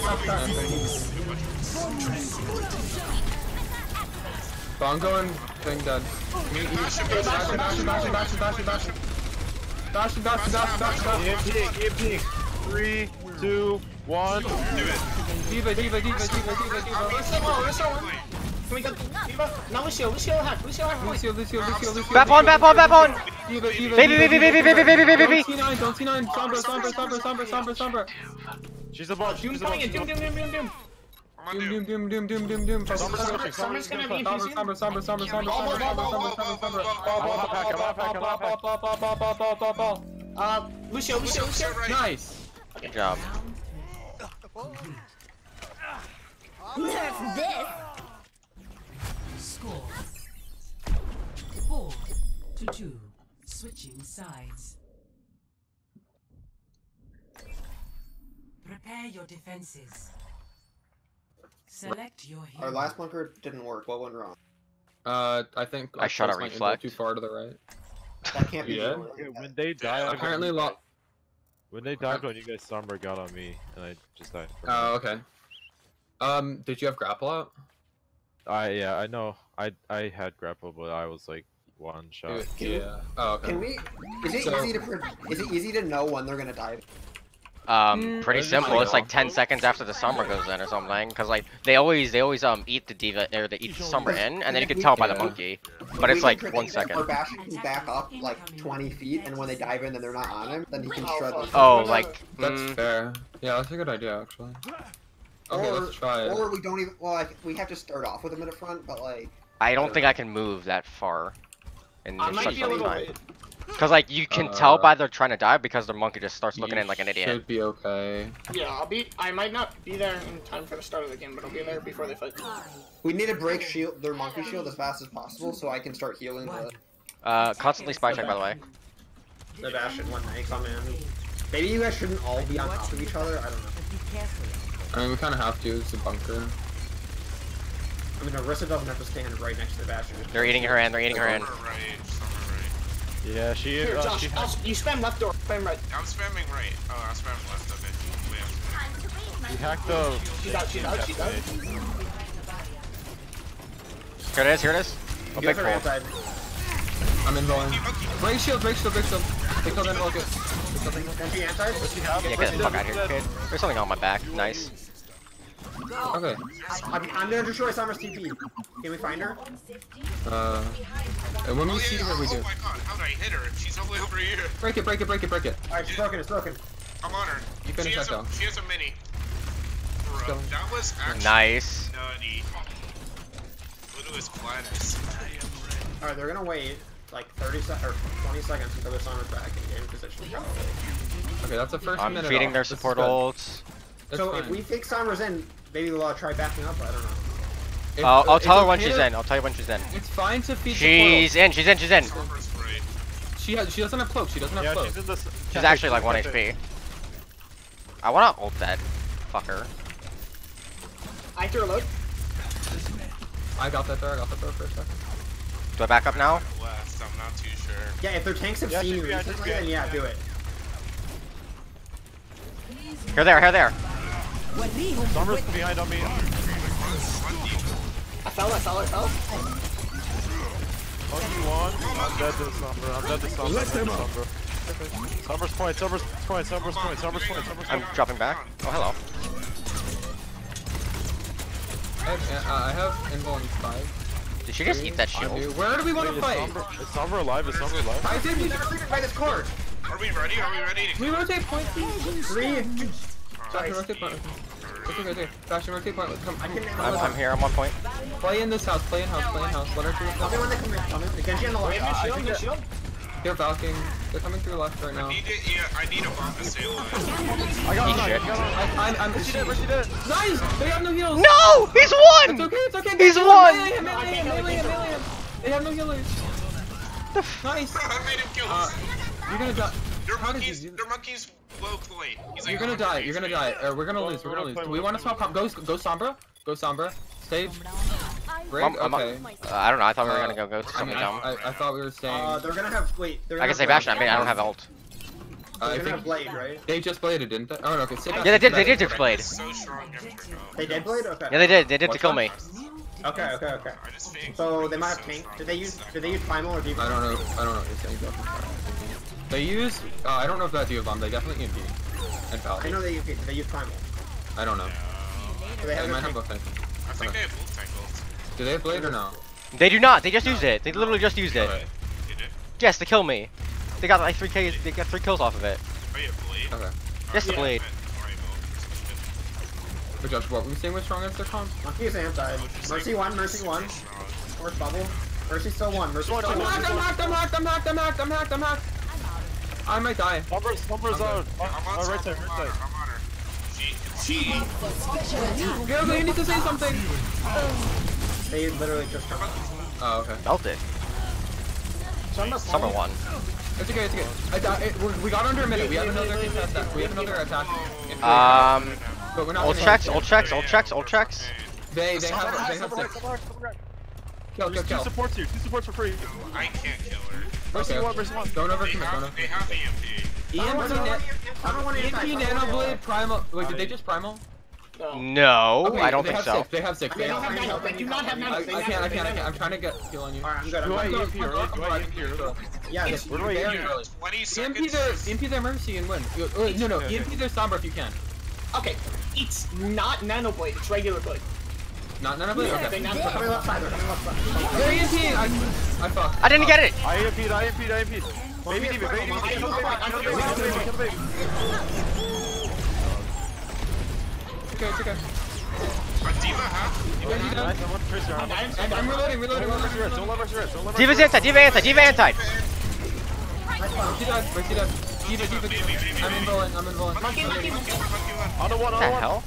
Bongo and thing dead. Me, you, bash him, bash him, bash him, bash him, bash him, bash him, bash him. Bash him, bash him, bash him, bash him, bash him. EMP, EMP. Three, two, one. Do it. Diva, diva, diva, diva, diva, diva. Lucio one, Lucio one. Can we get Diva? No, Lucio, Lucio hack, Lucio hack. Lucio, Lucio, Lucio, Lucio. Bap on, bap on, bap on! Diva, diva, Baby, diva, baby, diva, baby, baby, diva. baby, baby, Don't C9, don't C9. Sombra, sombra, sombra, sombra, sombra, sombra, sombra. She's a bot. Doom She's a bot. coming in, she's a doom, bot. doom, doom, doom, doom. I'm on Doom, Doom. doom, doom, doom, doom, doom, doom. Sombra, Sombra, Sombra, Sombra's gonna have EMP Sombra, soon. sombra, sombra, sombra, sombra, sombra, sombra, sombra, sombra, sombra, sombra. Uh, Lucio, Lucio, Lucio. Nice. Good job. Nerf this. Score. Four to two. Switching sides. Prepare your defenses. Select your hero. Our last bunker didn't work. What went wrong? Uh, I think I shot a placed reflect. Too far to the right. That can't be. Yeah. true. When they died, Apparently, lo- when they died on you guys, Sombra got on me, and I just died. Oh, it. okay. Um, did you have grapple out? I yeah, I know. I I had grapple, but I was like one shot. Yeah. Oh, okay. Can we? Is it So- easy to? Is it easy to know when they're gonna die? Um, pretty Mm, simple. It's like 10 seconds after the sombra goes in or something. Cause like they always they always um eat the diva or they eat the sombra in, and then you can tell by the monkey. But it's like one second. one predict that Our second. Bastion can back up like 20 feet, and when they dive in and they're not on him, then he can shred them. Oh, like That's mm, fair. Yeah, that's a good idea actually. Okay, or, let's try it. Or we don't even. Well, like, we have to start off with him in the front, but like. I don't think I can move that far. In, I in might such be a little little time. Late. Cause like you can tell Uh, by they're trying to die because their monkey just starts looking in like an idiot. Should be okay. Yeah, I'll be. I might not be there in time for the start of the game, but I'll be there before they fight. We need to break shield their monkey shield as fast as possible, so I can start healing the. Uh, constantly spy check by the way. The Bastion when they come in. Maybe you guys shouldn't all be on top of each other. I don't know. I mean, we kind of have to. It's a bunker. I mean, Orisa doesn't have to stand right next to the Bastion. They're eating her in. They're eating her in. Sombra right, sombra right. Yeah, she. Here, uh, Josh, she Josh, you spam left or spam right. I'm spamming right. Oh, I'm spamming left. Okay. Wait, He hacked the. She's out, she's out, she's out. Here it is, here it is. Oh, You big guys are hole. outside. I'm involving. Break shield, break shield, break shield. Take shield, then look it. Genji anti. Yeah, get the fuck out of here, kid. There's something on my back. Nice. Okay. I'm, I'm gonna destroy Sombra's TP. Can we find her? Uh, and when we see her, we oh do. my god, how'd I hit her? She's all the way over here. Break it, break it, break it, break it. Alright, she's broken, it's broken. I'm on her. You finish she that a, down. She has a mini. Bro, that was actually Nice. nutty. Look at his platters. Alright, they're gonna wait like 30 se or 20 seconds until their Sombra's back in game position. Okay, that's the 1st I'm minute. feeding off. their support good. ults. So fine. if we fix Summers in, maybe they'll uh, try backing up. I don't know. If- I'll, I'll tell her when she's in. I'll tell you when she's in. It's fine to feed She's in, she's in, she's in. the portal. She has, she doesn't have cloak. She doesn't have Yeah, cloak. she's in this. She's actually like 1 HP. I wanna ult that fucker. I threw a load. I got that there. I got that there for a second. Do I back up now? Left, I'm not too sure. Yeah, if their tanks have Yeah, seen you recently, then yeah, do it. Here, there, here, there. Sombra's behind on me. I fell, I fell, I fell. Monkey one. I'm dead to Sombra. I'm dead to Sombra. I'm dead to Sombra. Sombra's point, Sombra's point, Sombra's point, Sombra's point, I'm dropping back. Oh, hello. I have, uh, I have invul in five. Did she just eat that shield? Where do we want to is fight? Sombra, is Sombra alive? Is Sombra alive? I think we Never leave it by this court. Are we ready? Are we ready to we rotate point. Three, two, Fashion rotate point. Rotate point. Come, I can I'm, I'm here, I'm on point. Play in this house. Play in house. Play in house. Let her through. Tell me when they come in. Genji on the Wait, left. shield, good shield. They're valking. They're coming through left right now. need it? Yeah, I need a bomb to stay alive. I got Eat him, I shit. got him. I, I'm, I'm. Where's she dead? Where's she dead? Nice. They have no heals. No! He's It's okay. It's okay. He's Get won! Melee him. Melee him. Melee him. Melee him. They have no healers. Nice. I made him kill Uh, you're gonna die. Their how did monkeys, you do their monkeys low point. He's like You're gonna die. You're gonna die. Uh, we're gonna lose. We're gonna lose. play Do we want to swap? Go. Go Sombra. Go Sombra. Stay. Break? I'm- I'm- Okay. Uh, I don't know, I thought we were Uh, gonna go go to I mean, something I. I, I thought we were saying. Uh, they're gonna have. Wait, they're I gonna can say have Bastion, I mean, I don't have ult. uh, I They're gonna have think blade, right? they just bladed, didn't they? Oh no. Okay. Sit. Yeah, they did, they sit did back. just blade. So strong, Emperor. They did blade. Okay. Yeah, they did, they did to kill that? me. Okay, okay, okay. I just think So they might have so tank. Did they use? Did they use primal or deep? I don't know. I don't know what you're saying. Jeff. They use. Uh, I don't know if that's you, Bomb. They definitely EMP and I know they use. They use primal. I don't know. So they They have might have both things. I think they have full tank. Do they have blade or no? They do not, they just used it. They literally just used it. Okay. Did? Yes, to kill me. They got like 3 Ks, they got 3 kills off of it. Oh, yeah, blade. Okay. Yes, the Yeah. blade. But Josh, what were we saying was strong against their comp? Monkey is anti. Mercy one. Mercy one. Force bubble. Mercy still one. Mercy still I'm one. hacked, I'm hacked, I'm hacked, I'm hacked, I'm hacked, I'm hacked, I'm hacked. I might die. Sombra's, Sombra's out. I'm on Oh, right side, right I'm on her, side. I'm on her. She, she, Girl, you need to say something. They literally just come out. Oh, okay. Felt it. Sombra Sombra point. one. It's okay, it's okay. I, di- it, we we got under a minute. We have another contest. We have another attack. Um, but we're not. ult gonna- checks, ult checks, ult checks, ult checks. They they have they have Sombra six. Sombra right, Sombra right. Kill, kill, There's two supports here. Two supports for free. I can't kill her. Mercy Okay. one, Mercy one. Don't overcommit. Don't have, they overcommit. have EMP. EMP, na- I don't want to EMP Nano Blade Primal. Wait, did they just Primal? No. No, Okay, I don't think so. Six. They have six. They They don't have have. nano. They do not have nano. I They can't. nano, I can't. I can't. I'm trying to get heal on you. Alright, I'm good. Do I. EMP early? Do I EMP early? Yeah, Yes. they- Where do I very EMP? early. 20 EMP seconds. their EMP their Mercy and win. No, no. Okay, EMP okay. their Sombra if you can. Okay, it's not nano blade. It's regular blade. Not Nano Blade. They Okay. nano They're left side. Left side. They're EMP. I I fucked. I didn't get it! I EMP'd, I EMP'd, I EMP'd. Baby Diva, baby Diva, is kill the baby, kill the I'm baby, kill the baby, kill. Okay, it's okay. A diva half? Yeah, you done? Nice, I want Tracer. I'm reloading, reloading, Don't let reloading. Mercy don't let Mercy rest, don't let Mercy Diva's anti, Diva anti, Diva anti! Mercy dead, Mercy dead. Diva, Diva, Diva. I'm involving, I'm involving. Monkey, monkey, monkey. On the one, What the the hell?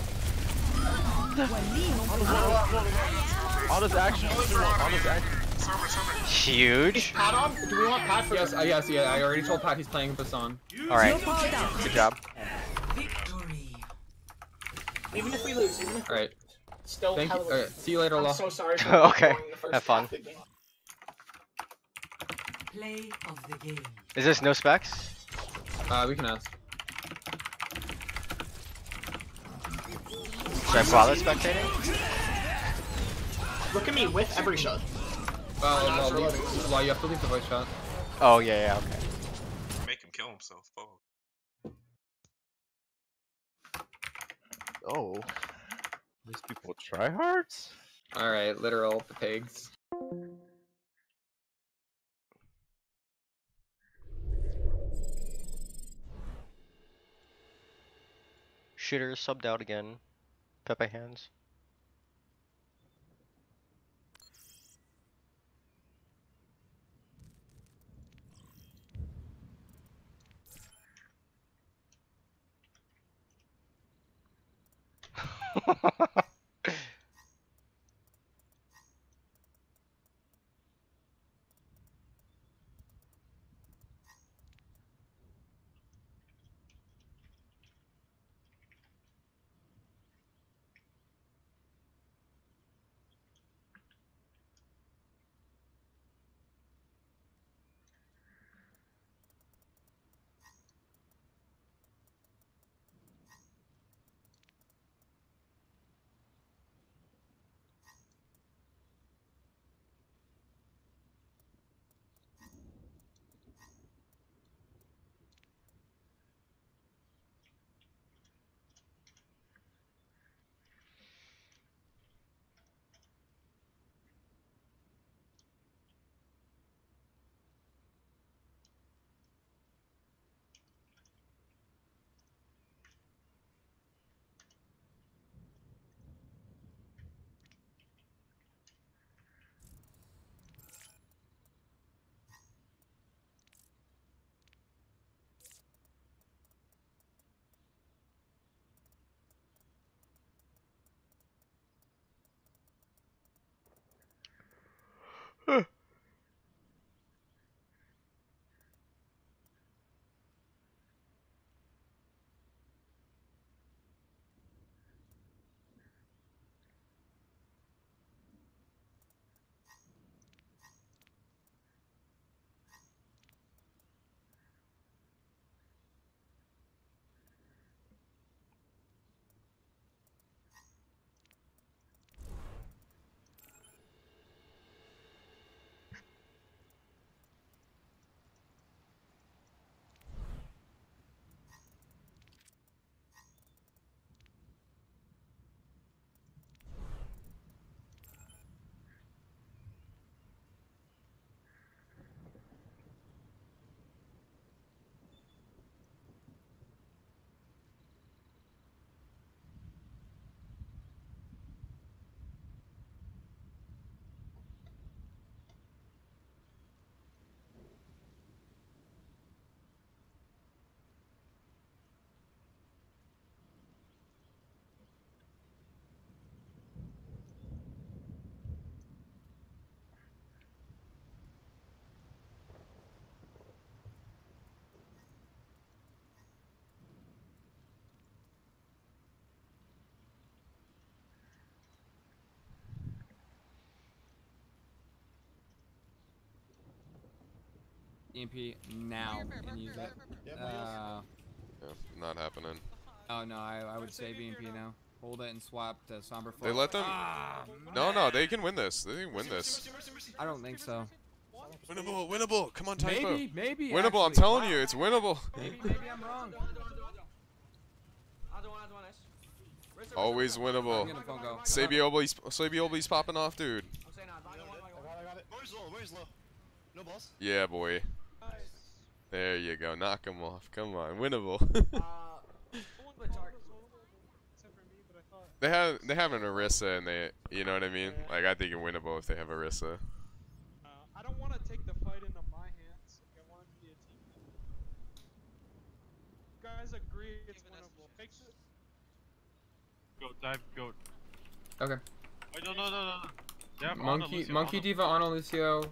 On his action, on his action. Sombra, sombra. Huge. Pat on? Do we want Pat for Yes, uh, yes, yeah. I already told Pat he's playing Basan. Alright, good job. Victory. Even if we lose, even if All right. still Thank you. hella- All right. See you later, I'm Law. so sorry for Okay, the first have fun. half of the game. Play of the game. Is this no specs? Uh, we can ask. Should I bother spectating? Look at me with every shot. Well, Not well, for leave, loading. well, you have to leave the voice shot. Oh yeah, yeah, okay. Make him kill himself. Oh. Oh. These people try hards? Alright, literal the pigs. Shooter subbed out again. Pepe hands. EMP now and use it. Uh, Yeah, not happening. oh no, I, I would save EMP now. Hold it and swap to Sombra They let them. Ah, no, no, they can win this. They can win this. I don't think so. Winnable, winnable. Come on, Typho. Maybe, maybe. Winnable. I'm telling Wow. you, it's winnable. Maybe, maybe I'm wrong. Always winnable. I'm gonna phone. Sabioble's Sabioble's popping off, dude. Where's low? Where's low? No balls? Yeah, boy. There you go. Knock him off. Come on, winnable. they have they have an Orisa and they, you know what I mean? Like I think it's winnable if they have Orisa. Uh, I don't want to take the fight into my hands. I want to be a team. You guys agree it's winnable. Take it. Goat, dive, goat. Okay. Wait, no, no, no, no. no. Yeah, Monkey, Monkey Diva, Ana Lucio.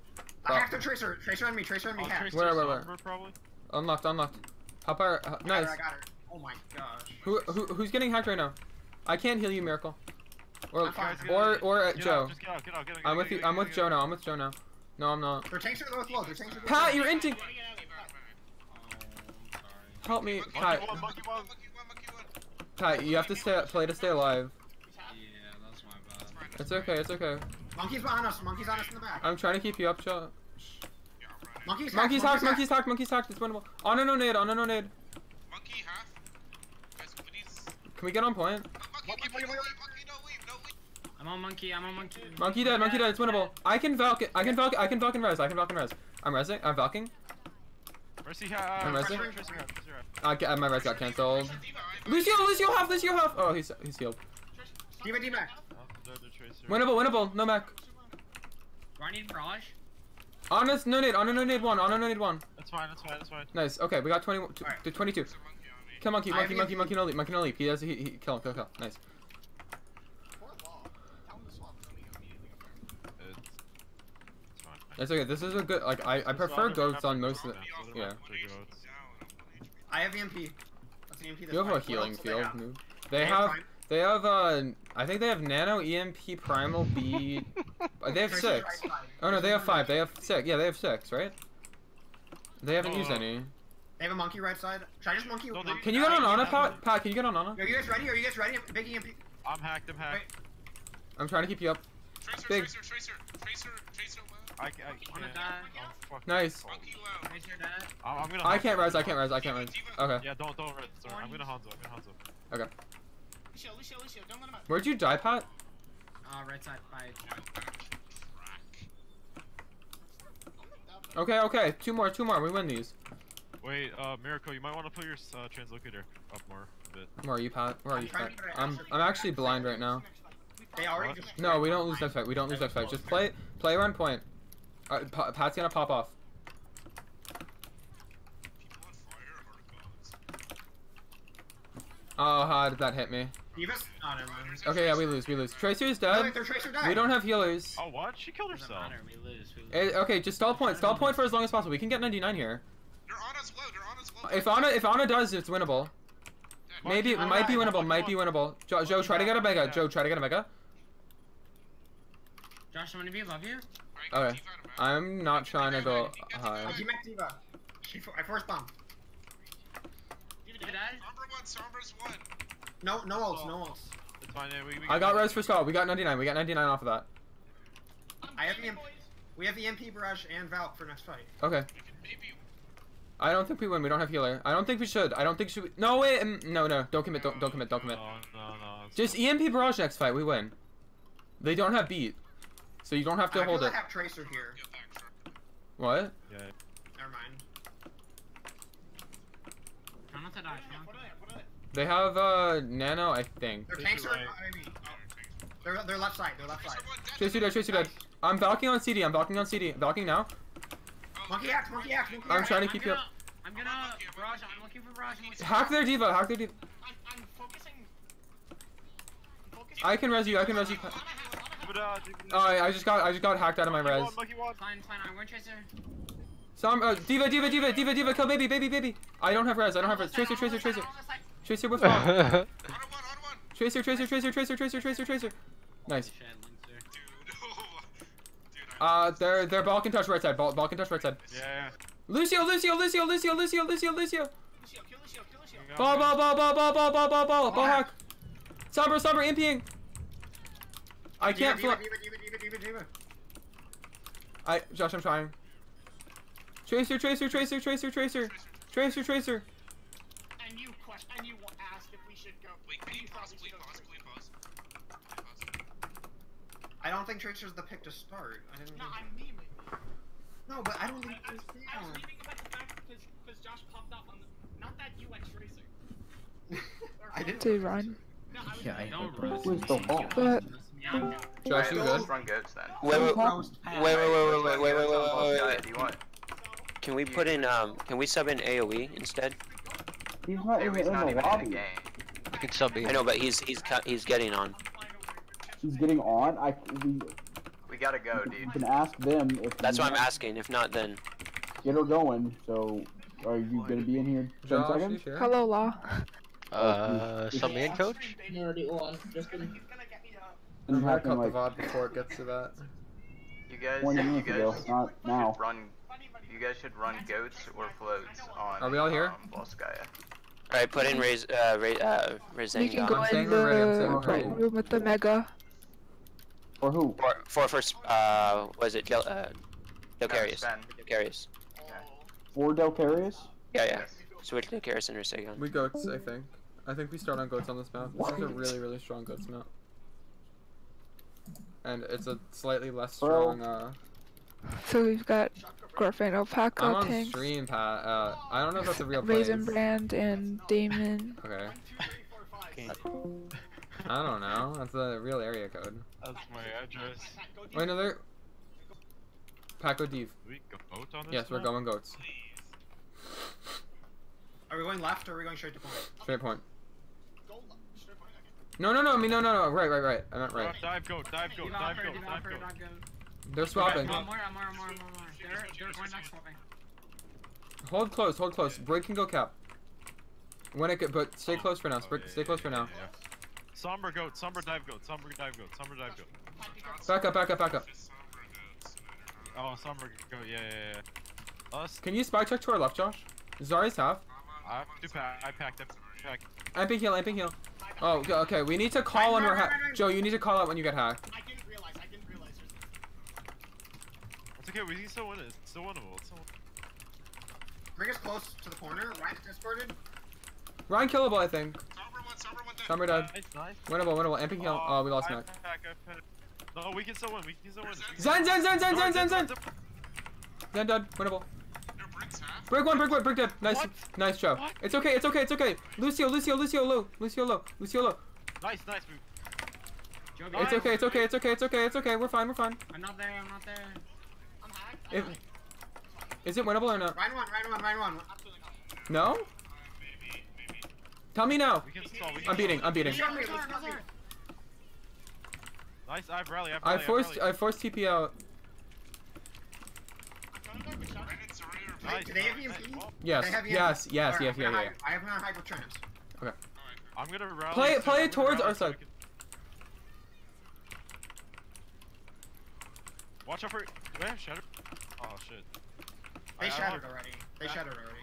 I have to tracer, tracer on me, tracer on me, hack. Where, where, where? Probably. Unlocked, unlocked. Hop out. Uh, I got nice. her, I got her. Oh my gosh. Who, who, who's getting hacked right now? I can't heal you, Miracle. Or, I'm or, or uh, Joe. out, get out, get out, get I'm with out, you. I'm with get Joe now. I'm with Joe now. No, I'm not. Their tanks are both low. Their tanks are both Pat, you're inting. Help me, Pat. Monkey one, monkey one. Pat, you have to stay play to stay alive. Yeah, that's my bad. It's okay. It's okay. Monkey's behind us. Monkey's on us in the back. I'm trying to keep you up, shot. Monkey's Monkey's hacked. hacked. Monkey's hacked. Monkey's hacked. It's winnable. On a no nade. On a no nade. Monkey half. Guys, please. Can we get on point? Monkey, monkey, monkey, monkey, no leave, no leave. I'm on monkey. I'm on monkey. Monkey dead. Monkey dead. It's winnable. I can Valk. I can Valk. I can Valk and res. I can Valk and res. I'm resing. I'm Valking. Mercy, ha- I'm uh, resing. Get, my res got cancelled. Lucio. Lucio half. Lucio half. Oh, he's he's healed. D.Va, D.Va. They're the Tracer. Winnable. Winnable. No mech. Do I need barrage? On us. No nade. On a no nade one. On a no nade one. That's fine, that's fine, that's fine. Nice. Okay, we got 20, tw- to 22. Kill monkey, I monkey, have monkey, EMP. monkey, no leap, monkey, no leap. He does. He, he kill him, kill, kill. Nice. It's fine. That's okay. This is a good. Like I, I prefer goats on most of the. Yeah. I have EMP. That's an EMP. That's You have a fine. healing What else do they field. have? Noob. They They have have. prime- They have. Uh, I think they have nano, EMP, primal, bead. uh, they have Tracer's six. Oh no, they have five. They have six. Yeah, they have six, right? They haven't used Oh. any. They have a monkey right side. Should I just monkey? No, they- Can you get on Uh, Ana, Pat? Pat, can you get on Ana? Are you guys ready? Are you guys ready? Big EMP. I'm hacked, I'm hacked. I'm trying to keep you up. Tracer, Big. tracer, tracer, tracer, tracer, low. I, I can't. Wanna die? I'm fucking Nice. cold. Monkey low. Tracer dead. I'm, I'm gonna I Hanzo. can't res. I can't res. I can't res. Okay. Yeah, don't, don't res. Sorry, I'm gonna Hanzo, I'm gonna Hanzo. Okay. Lucio, Lucio, Lucio, don't let him out. Where'd you die, Pat? Uh, right side. By. Okay, okay. Two more. Two more. We win these. Wait, uh, Miracle, you might want to put your uh, translocator up more a bit. Where are you, Pat? Where are I'm you, Pat? to get it I'm I'm actually blind right now. They already What? No, we don't lose next fight. We don't lose next fight. Just play play around point. Uh, Pa- Pat's gonna pop off. People on fire are gods. Oh, how did that hit me? Divas? Oh, never mind. Okay, yeah, we lose. We lose. Tracer's No, dead. wait, their tracer died. We don't have healers. Oh, what? She killed Doesn't herself. matter. We lose. We lose. Eh, okay, just stall point. Stall point for as long as possible. We can get 99 here. They're on us low, they're on us low. If Ana if Ana does, it's winnable. Maybe it Monkey, might be winnable. Might be winnable. Joe, Joe, try to get a mega. Joe, try to get a mega. Josh, I'm gonna be above you. Okay. I'm not trying to go high. Monkey Mac D.Va. I forced bomb. You dead? Sombra one, Sombra's one. No, no ults, no ults. It's fine, yeah, we, we I got res for stall. We got 99. We got 99 off of that. I have EMP. We have EMP Barrage and Valk for next fight. Okay. I don't think we win. We don't have healer. I don't think we should. I don't think should. We... No wait. mm, No no. Don't commit. Don't don't commit. Don't commit. No, no, no. Just EMP barrage next fight. We win. They don't have beat, so you don't have to I hold feel it. I have Tracer here. get back, sure. What? Yeah. Never mind. Try not to die. Try not to die. They have uh nano. I think. Their tanks are right. I mean, they're they're left side. They're left side. Tracer one, dead. Tracer dead. Tracer dead. I'm valking on CD. I'm valking on CD. Valking now. Monkey axe. Monkey axe. Monkey I'm trying to I'm keep you gonna, up. I'm gonna barrage. I'm looking for barrage. I'm looking for Hack their D.Va. Hack their D.Va. I'm, I'm focusing. I'm focusing. I can res you. I can res you. But, uh, Oh, I, I just got I just got hacked out of my monkey res. one, monkey one. Fine, fine. I'm going tracer. Some uh, D.Va D.Va D.Va D.Va D.Va kill baby baby baby. I don't have res. I don't have res. Tracer tracer tracer. Tracer with bomb. On a one, on one. Tracer tracer tracer tracer tracer tracer tracer. Nice. Shed links there. Dude, oh. Dude, I Uh, they're they're Balkan touch right side. Bal Balkan touch right side. Yeah, yeah. Lucio Lucio Lucio Lucio Lucio Lucio Lucio. Lucio, kill Lucio, kill Lucio. Ball ball ball ball ball ball ball ball ball ball hack. Sombra sombra imping. I D.Va, can't D.Va. I Josh, I'm trying. Tracer tracer tracer tracer tracer tracer tracer. And you question, and you wa- asked if we should go. Wait, can and you thought pause, we please should go pause, first. please pause. Pause. I don't think Tracer's the pick to start. I didn't. No, think- I'm memeing. No, but I don't think I, I, was- I was down. memeing about the fact because because Josh popped off on the. Not that you went tracing. I didn't. Dude, run. No, I. Yeah, I Don't hope rest. Where's the ball? But Yeah, Josh, you good? run goats then. Wait, wait, wait, Roast wait, Pat. wait, wait, wait, wait, wait, wait, wait, Yeah, wait. do you? Can we put in, um, can we sub in AoE instead? He's not even He's not even in the game. You can sub I know, but he's, he's, he's getting on. He's getting on. I we, We gotta go, dude. you can ask them if That's you why I'm asking. If not, then Get her going. So, are you gonna be in here ten Josh, you seconds? sure? hello, Law. Uh, sub me in, coach. He's gonna get me up. And I'm gonna hacking cut the like VOD before it gets to that. You guys, 20 you minutes guys ago, not now. run. You guys should run goats or floats on. Are we all here? Um, Volskaya. Alright, put in raise, uh, raise, uh, We Rasengan. can go I'm in saying we're ready, I'm saying the we're ready. room with the mega. For who? For, for first, uh, was it Gel, uh, Delcarius? Sven. Delcarius. For Delcarius? Yeah, yeah. Switch Delcarius and Rasengan. We goats, I think. I think we start on goats on this map. This is a really, really strong goats map. And it's a slightly less strong, uh... So we've got Gorfin, Alpaca, I'm on Tank, stream, Pat. Uh, I don't know if that's a real place. Raisin Brand, and Damon. Okay. I don't know. That's a real area code. That's my address. Wait, no, they're... Paco Div. We goat on this Yes, we're going goats. Are we going left or are we going straight to point? Straight point. No, no, no, I mean, no, no, no, right, right, right. I meant right. Oh, dive goat, dive goat, dive goat, dive goat. They're swapping. One more, one more, one more, one more. They're, they're going next swapping. Hold close, hold close. Break and go cap. When it get, but stay close for now. Break, stay close for now. Sombra goat, sombra dive goat, sombra dive goat, sombra dive goat. Back up, back up, back up. Oh, sombra goat, yeah, yeah, yeah. Us, Can you spy check to our left, Josh? Zarya's half. I do pack, I packed, I packed. Amping heal, amping heal. Oh, okay, okay. We need to call when we're hacked. Joe, you need to call out when you get hacked. I didn't realize. I didn't realize. It's okay, we can still win it. It's still winnable. It's still winnable. Bring us close to the corner. Rein's discorded. Rein killable, I think. Summer dead. Uh, nice, nice. Winnable, winnable. Amping heal. Oh, uh, we lost Mac. pack, I pack. No, we can still win. We can still win. Zen, Zen, Zen, Zen. Zen, Zen, Zen. Zen dead. Winnable. Break one, break one, break dead. Nice, nice job. It's okay, it's okay, it's okay. Lucio, Lucio, Lucio low. Lucio low. Lucio low. Nice, nice move. It's okay, it's okay, it's okay, it's okay, it's okay. We're fine, we're fine. I'm not there, I'm not there. If, is it winnable or not? Rein one, Rein one, Rein one. No? Tell me now. Stall, I'm beating. I'm beating. Show me, let's go. Nice, I have rally, I have I forced, I I forced TP out. Wait, do they have EMP? Yes, have EMP? yes, yes, Alright, yes, I'm yeah, yeah. I have not hyper trance. Okay. I'm gonna rally. Play it, play I'm it towards rally our so side. can- Watch out for. Where? Shatter. Oh shit. They I- I shattered already. They shattered already.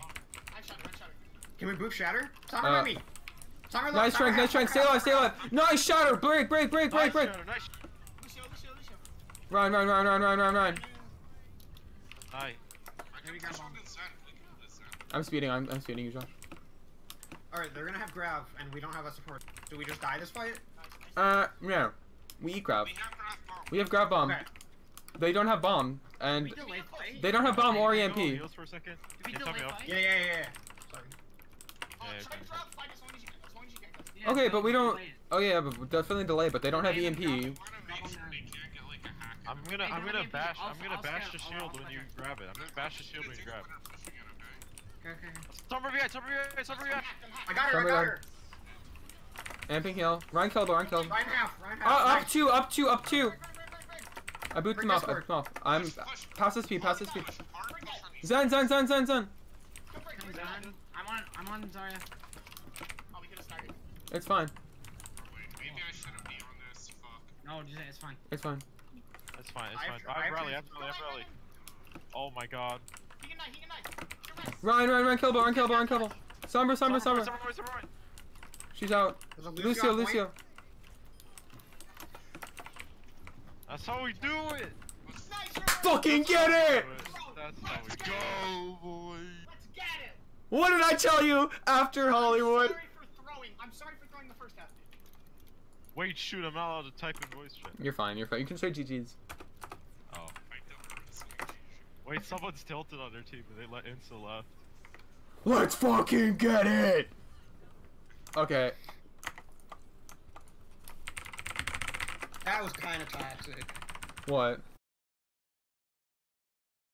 Can we boop shatter? Summer Uh, me. Summer Nice strength, nice strength. Stay alive, stay alive. Nice shatter. Break, break, break, break, break. Nice. Run, run, run, run, run, run, run. Hi. I'm speeding. I'm, I'm speeding you, Josh. Alright, they're gonna have grav, and we don't have a support. Do we just die this fight? Uh, yeah. We eat grab. We have grab bomb. Okay. They don't have bomb, and We delay fight? they don't have bomb or EMP. Heals for a second. we Yeah, delay tell me up. fight? Yeah, yeah, yeah, yeah. Sorry. Yeah, okay. Yeah, Okay, so but we don't. Oh yeah, but definitely delay. But they don't have EMP. Drop 'em down. I'm gonna, I'm gonna bash, I'll- I'm gonna bash the shield when you grab it. I'm gonna bash the shield when you grab it. Okay, okay. Summer VI, Summer VI, Summer VI. I got her, I Somebody got got- her. Amping heal. Rein killed. Rein killed. Rein half, Rein Uh, half. up Nice. two, up two, up two. I boot Bring them off. I Discord. boot them off. I'm pass the speed. Pass the speed. Zen, Zen, Zen, Zen, Zen. I'm done. I'm on, I'm on Zarya. It's fine. Maybe I shouldn't be on this. Fuck. No, just, it's fine. It's fine. It's fine, it's fine. I I have have rally, I trans- have rally, I have rally. Oh my god. Rein, Rein, Rein, killable, Rein, killable, Rein, killable. Sombra, sombra, sombra. Summer, Summer, Summer. She's out. Lucio. Lucio. That's how we do it. Fucking get it! That's how we go, boy. What did I tell you after Hollywood? Sorry for throwing. I'm sorry for throwing the first half. Wait, shoot, I'm not allowed to type in voice chat. You're fine. You're fine. You can say GG's. Oh. Wait, someone's tilted on their team and they let Insta left. Let's fucking get it. Okay. That was kind of toxic. What?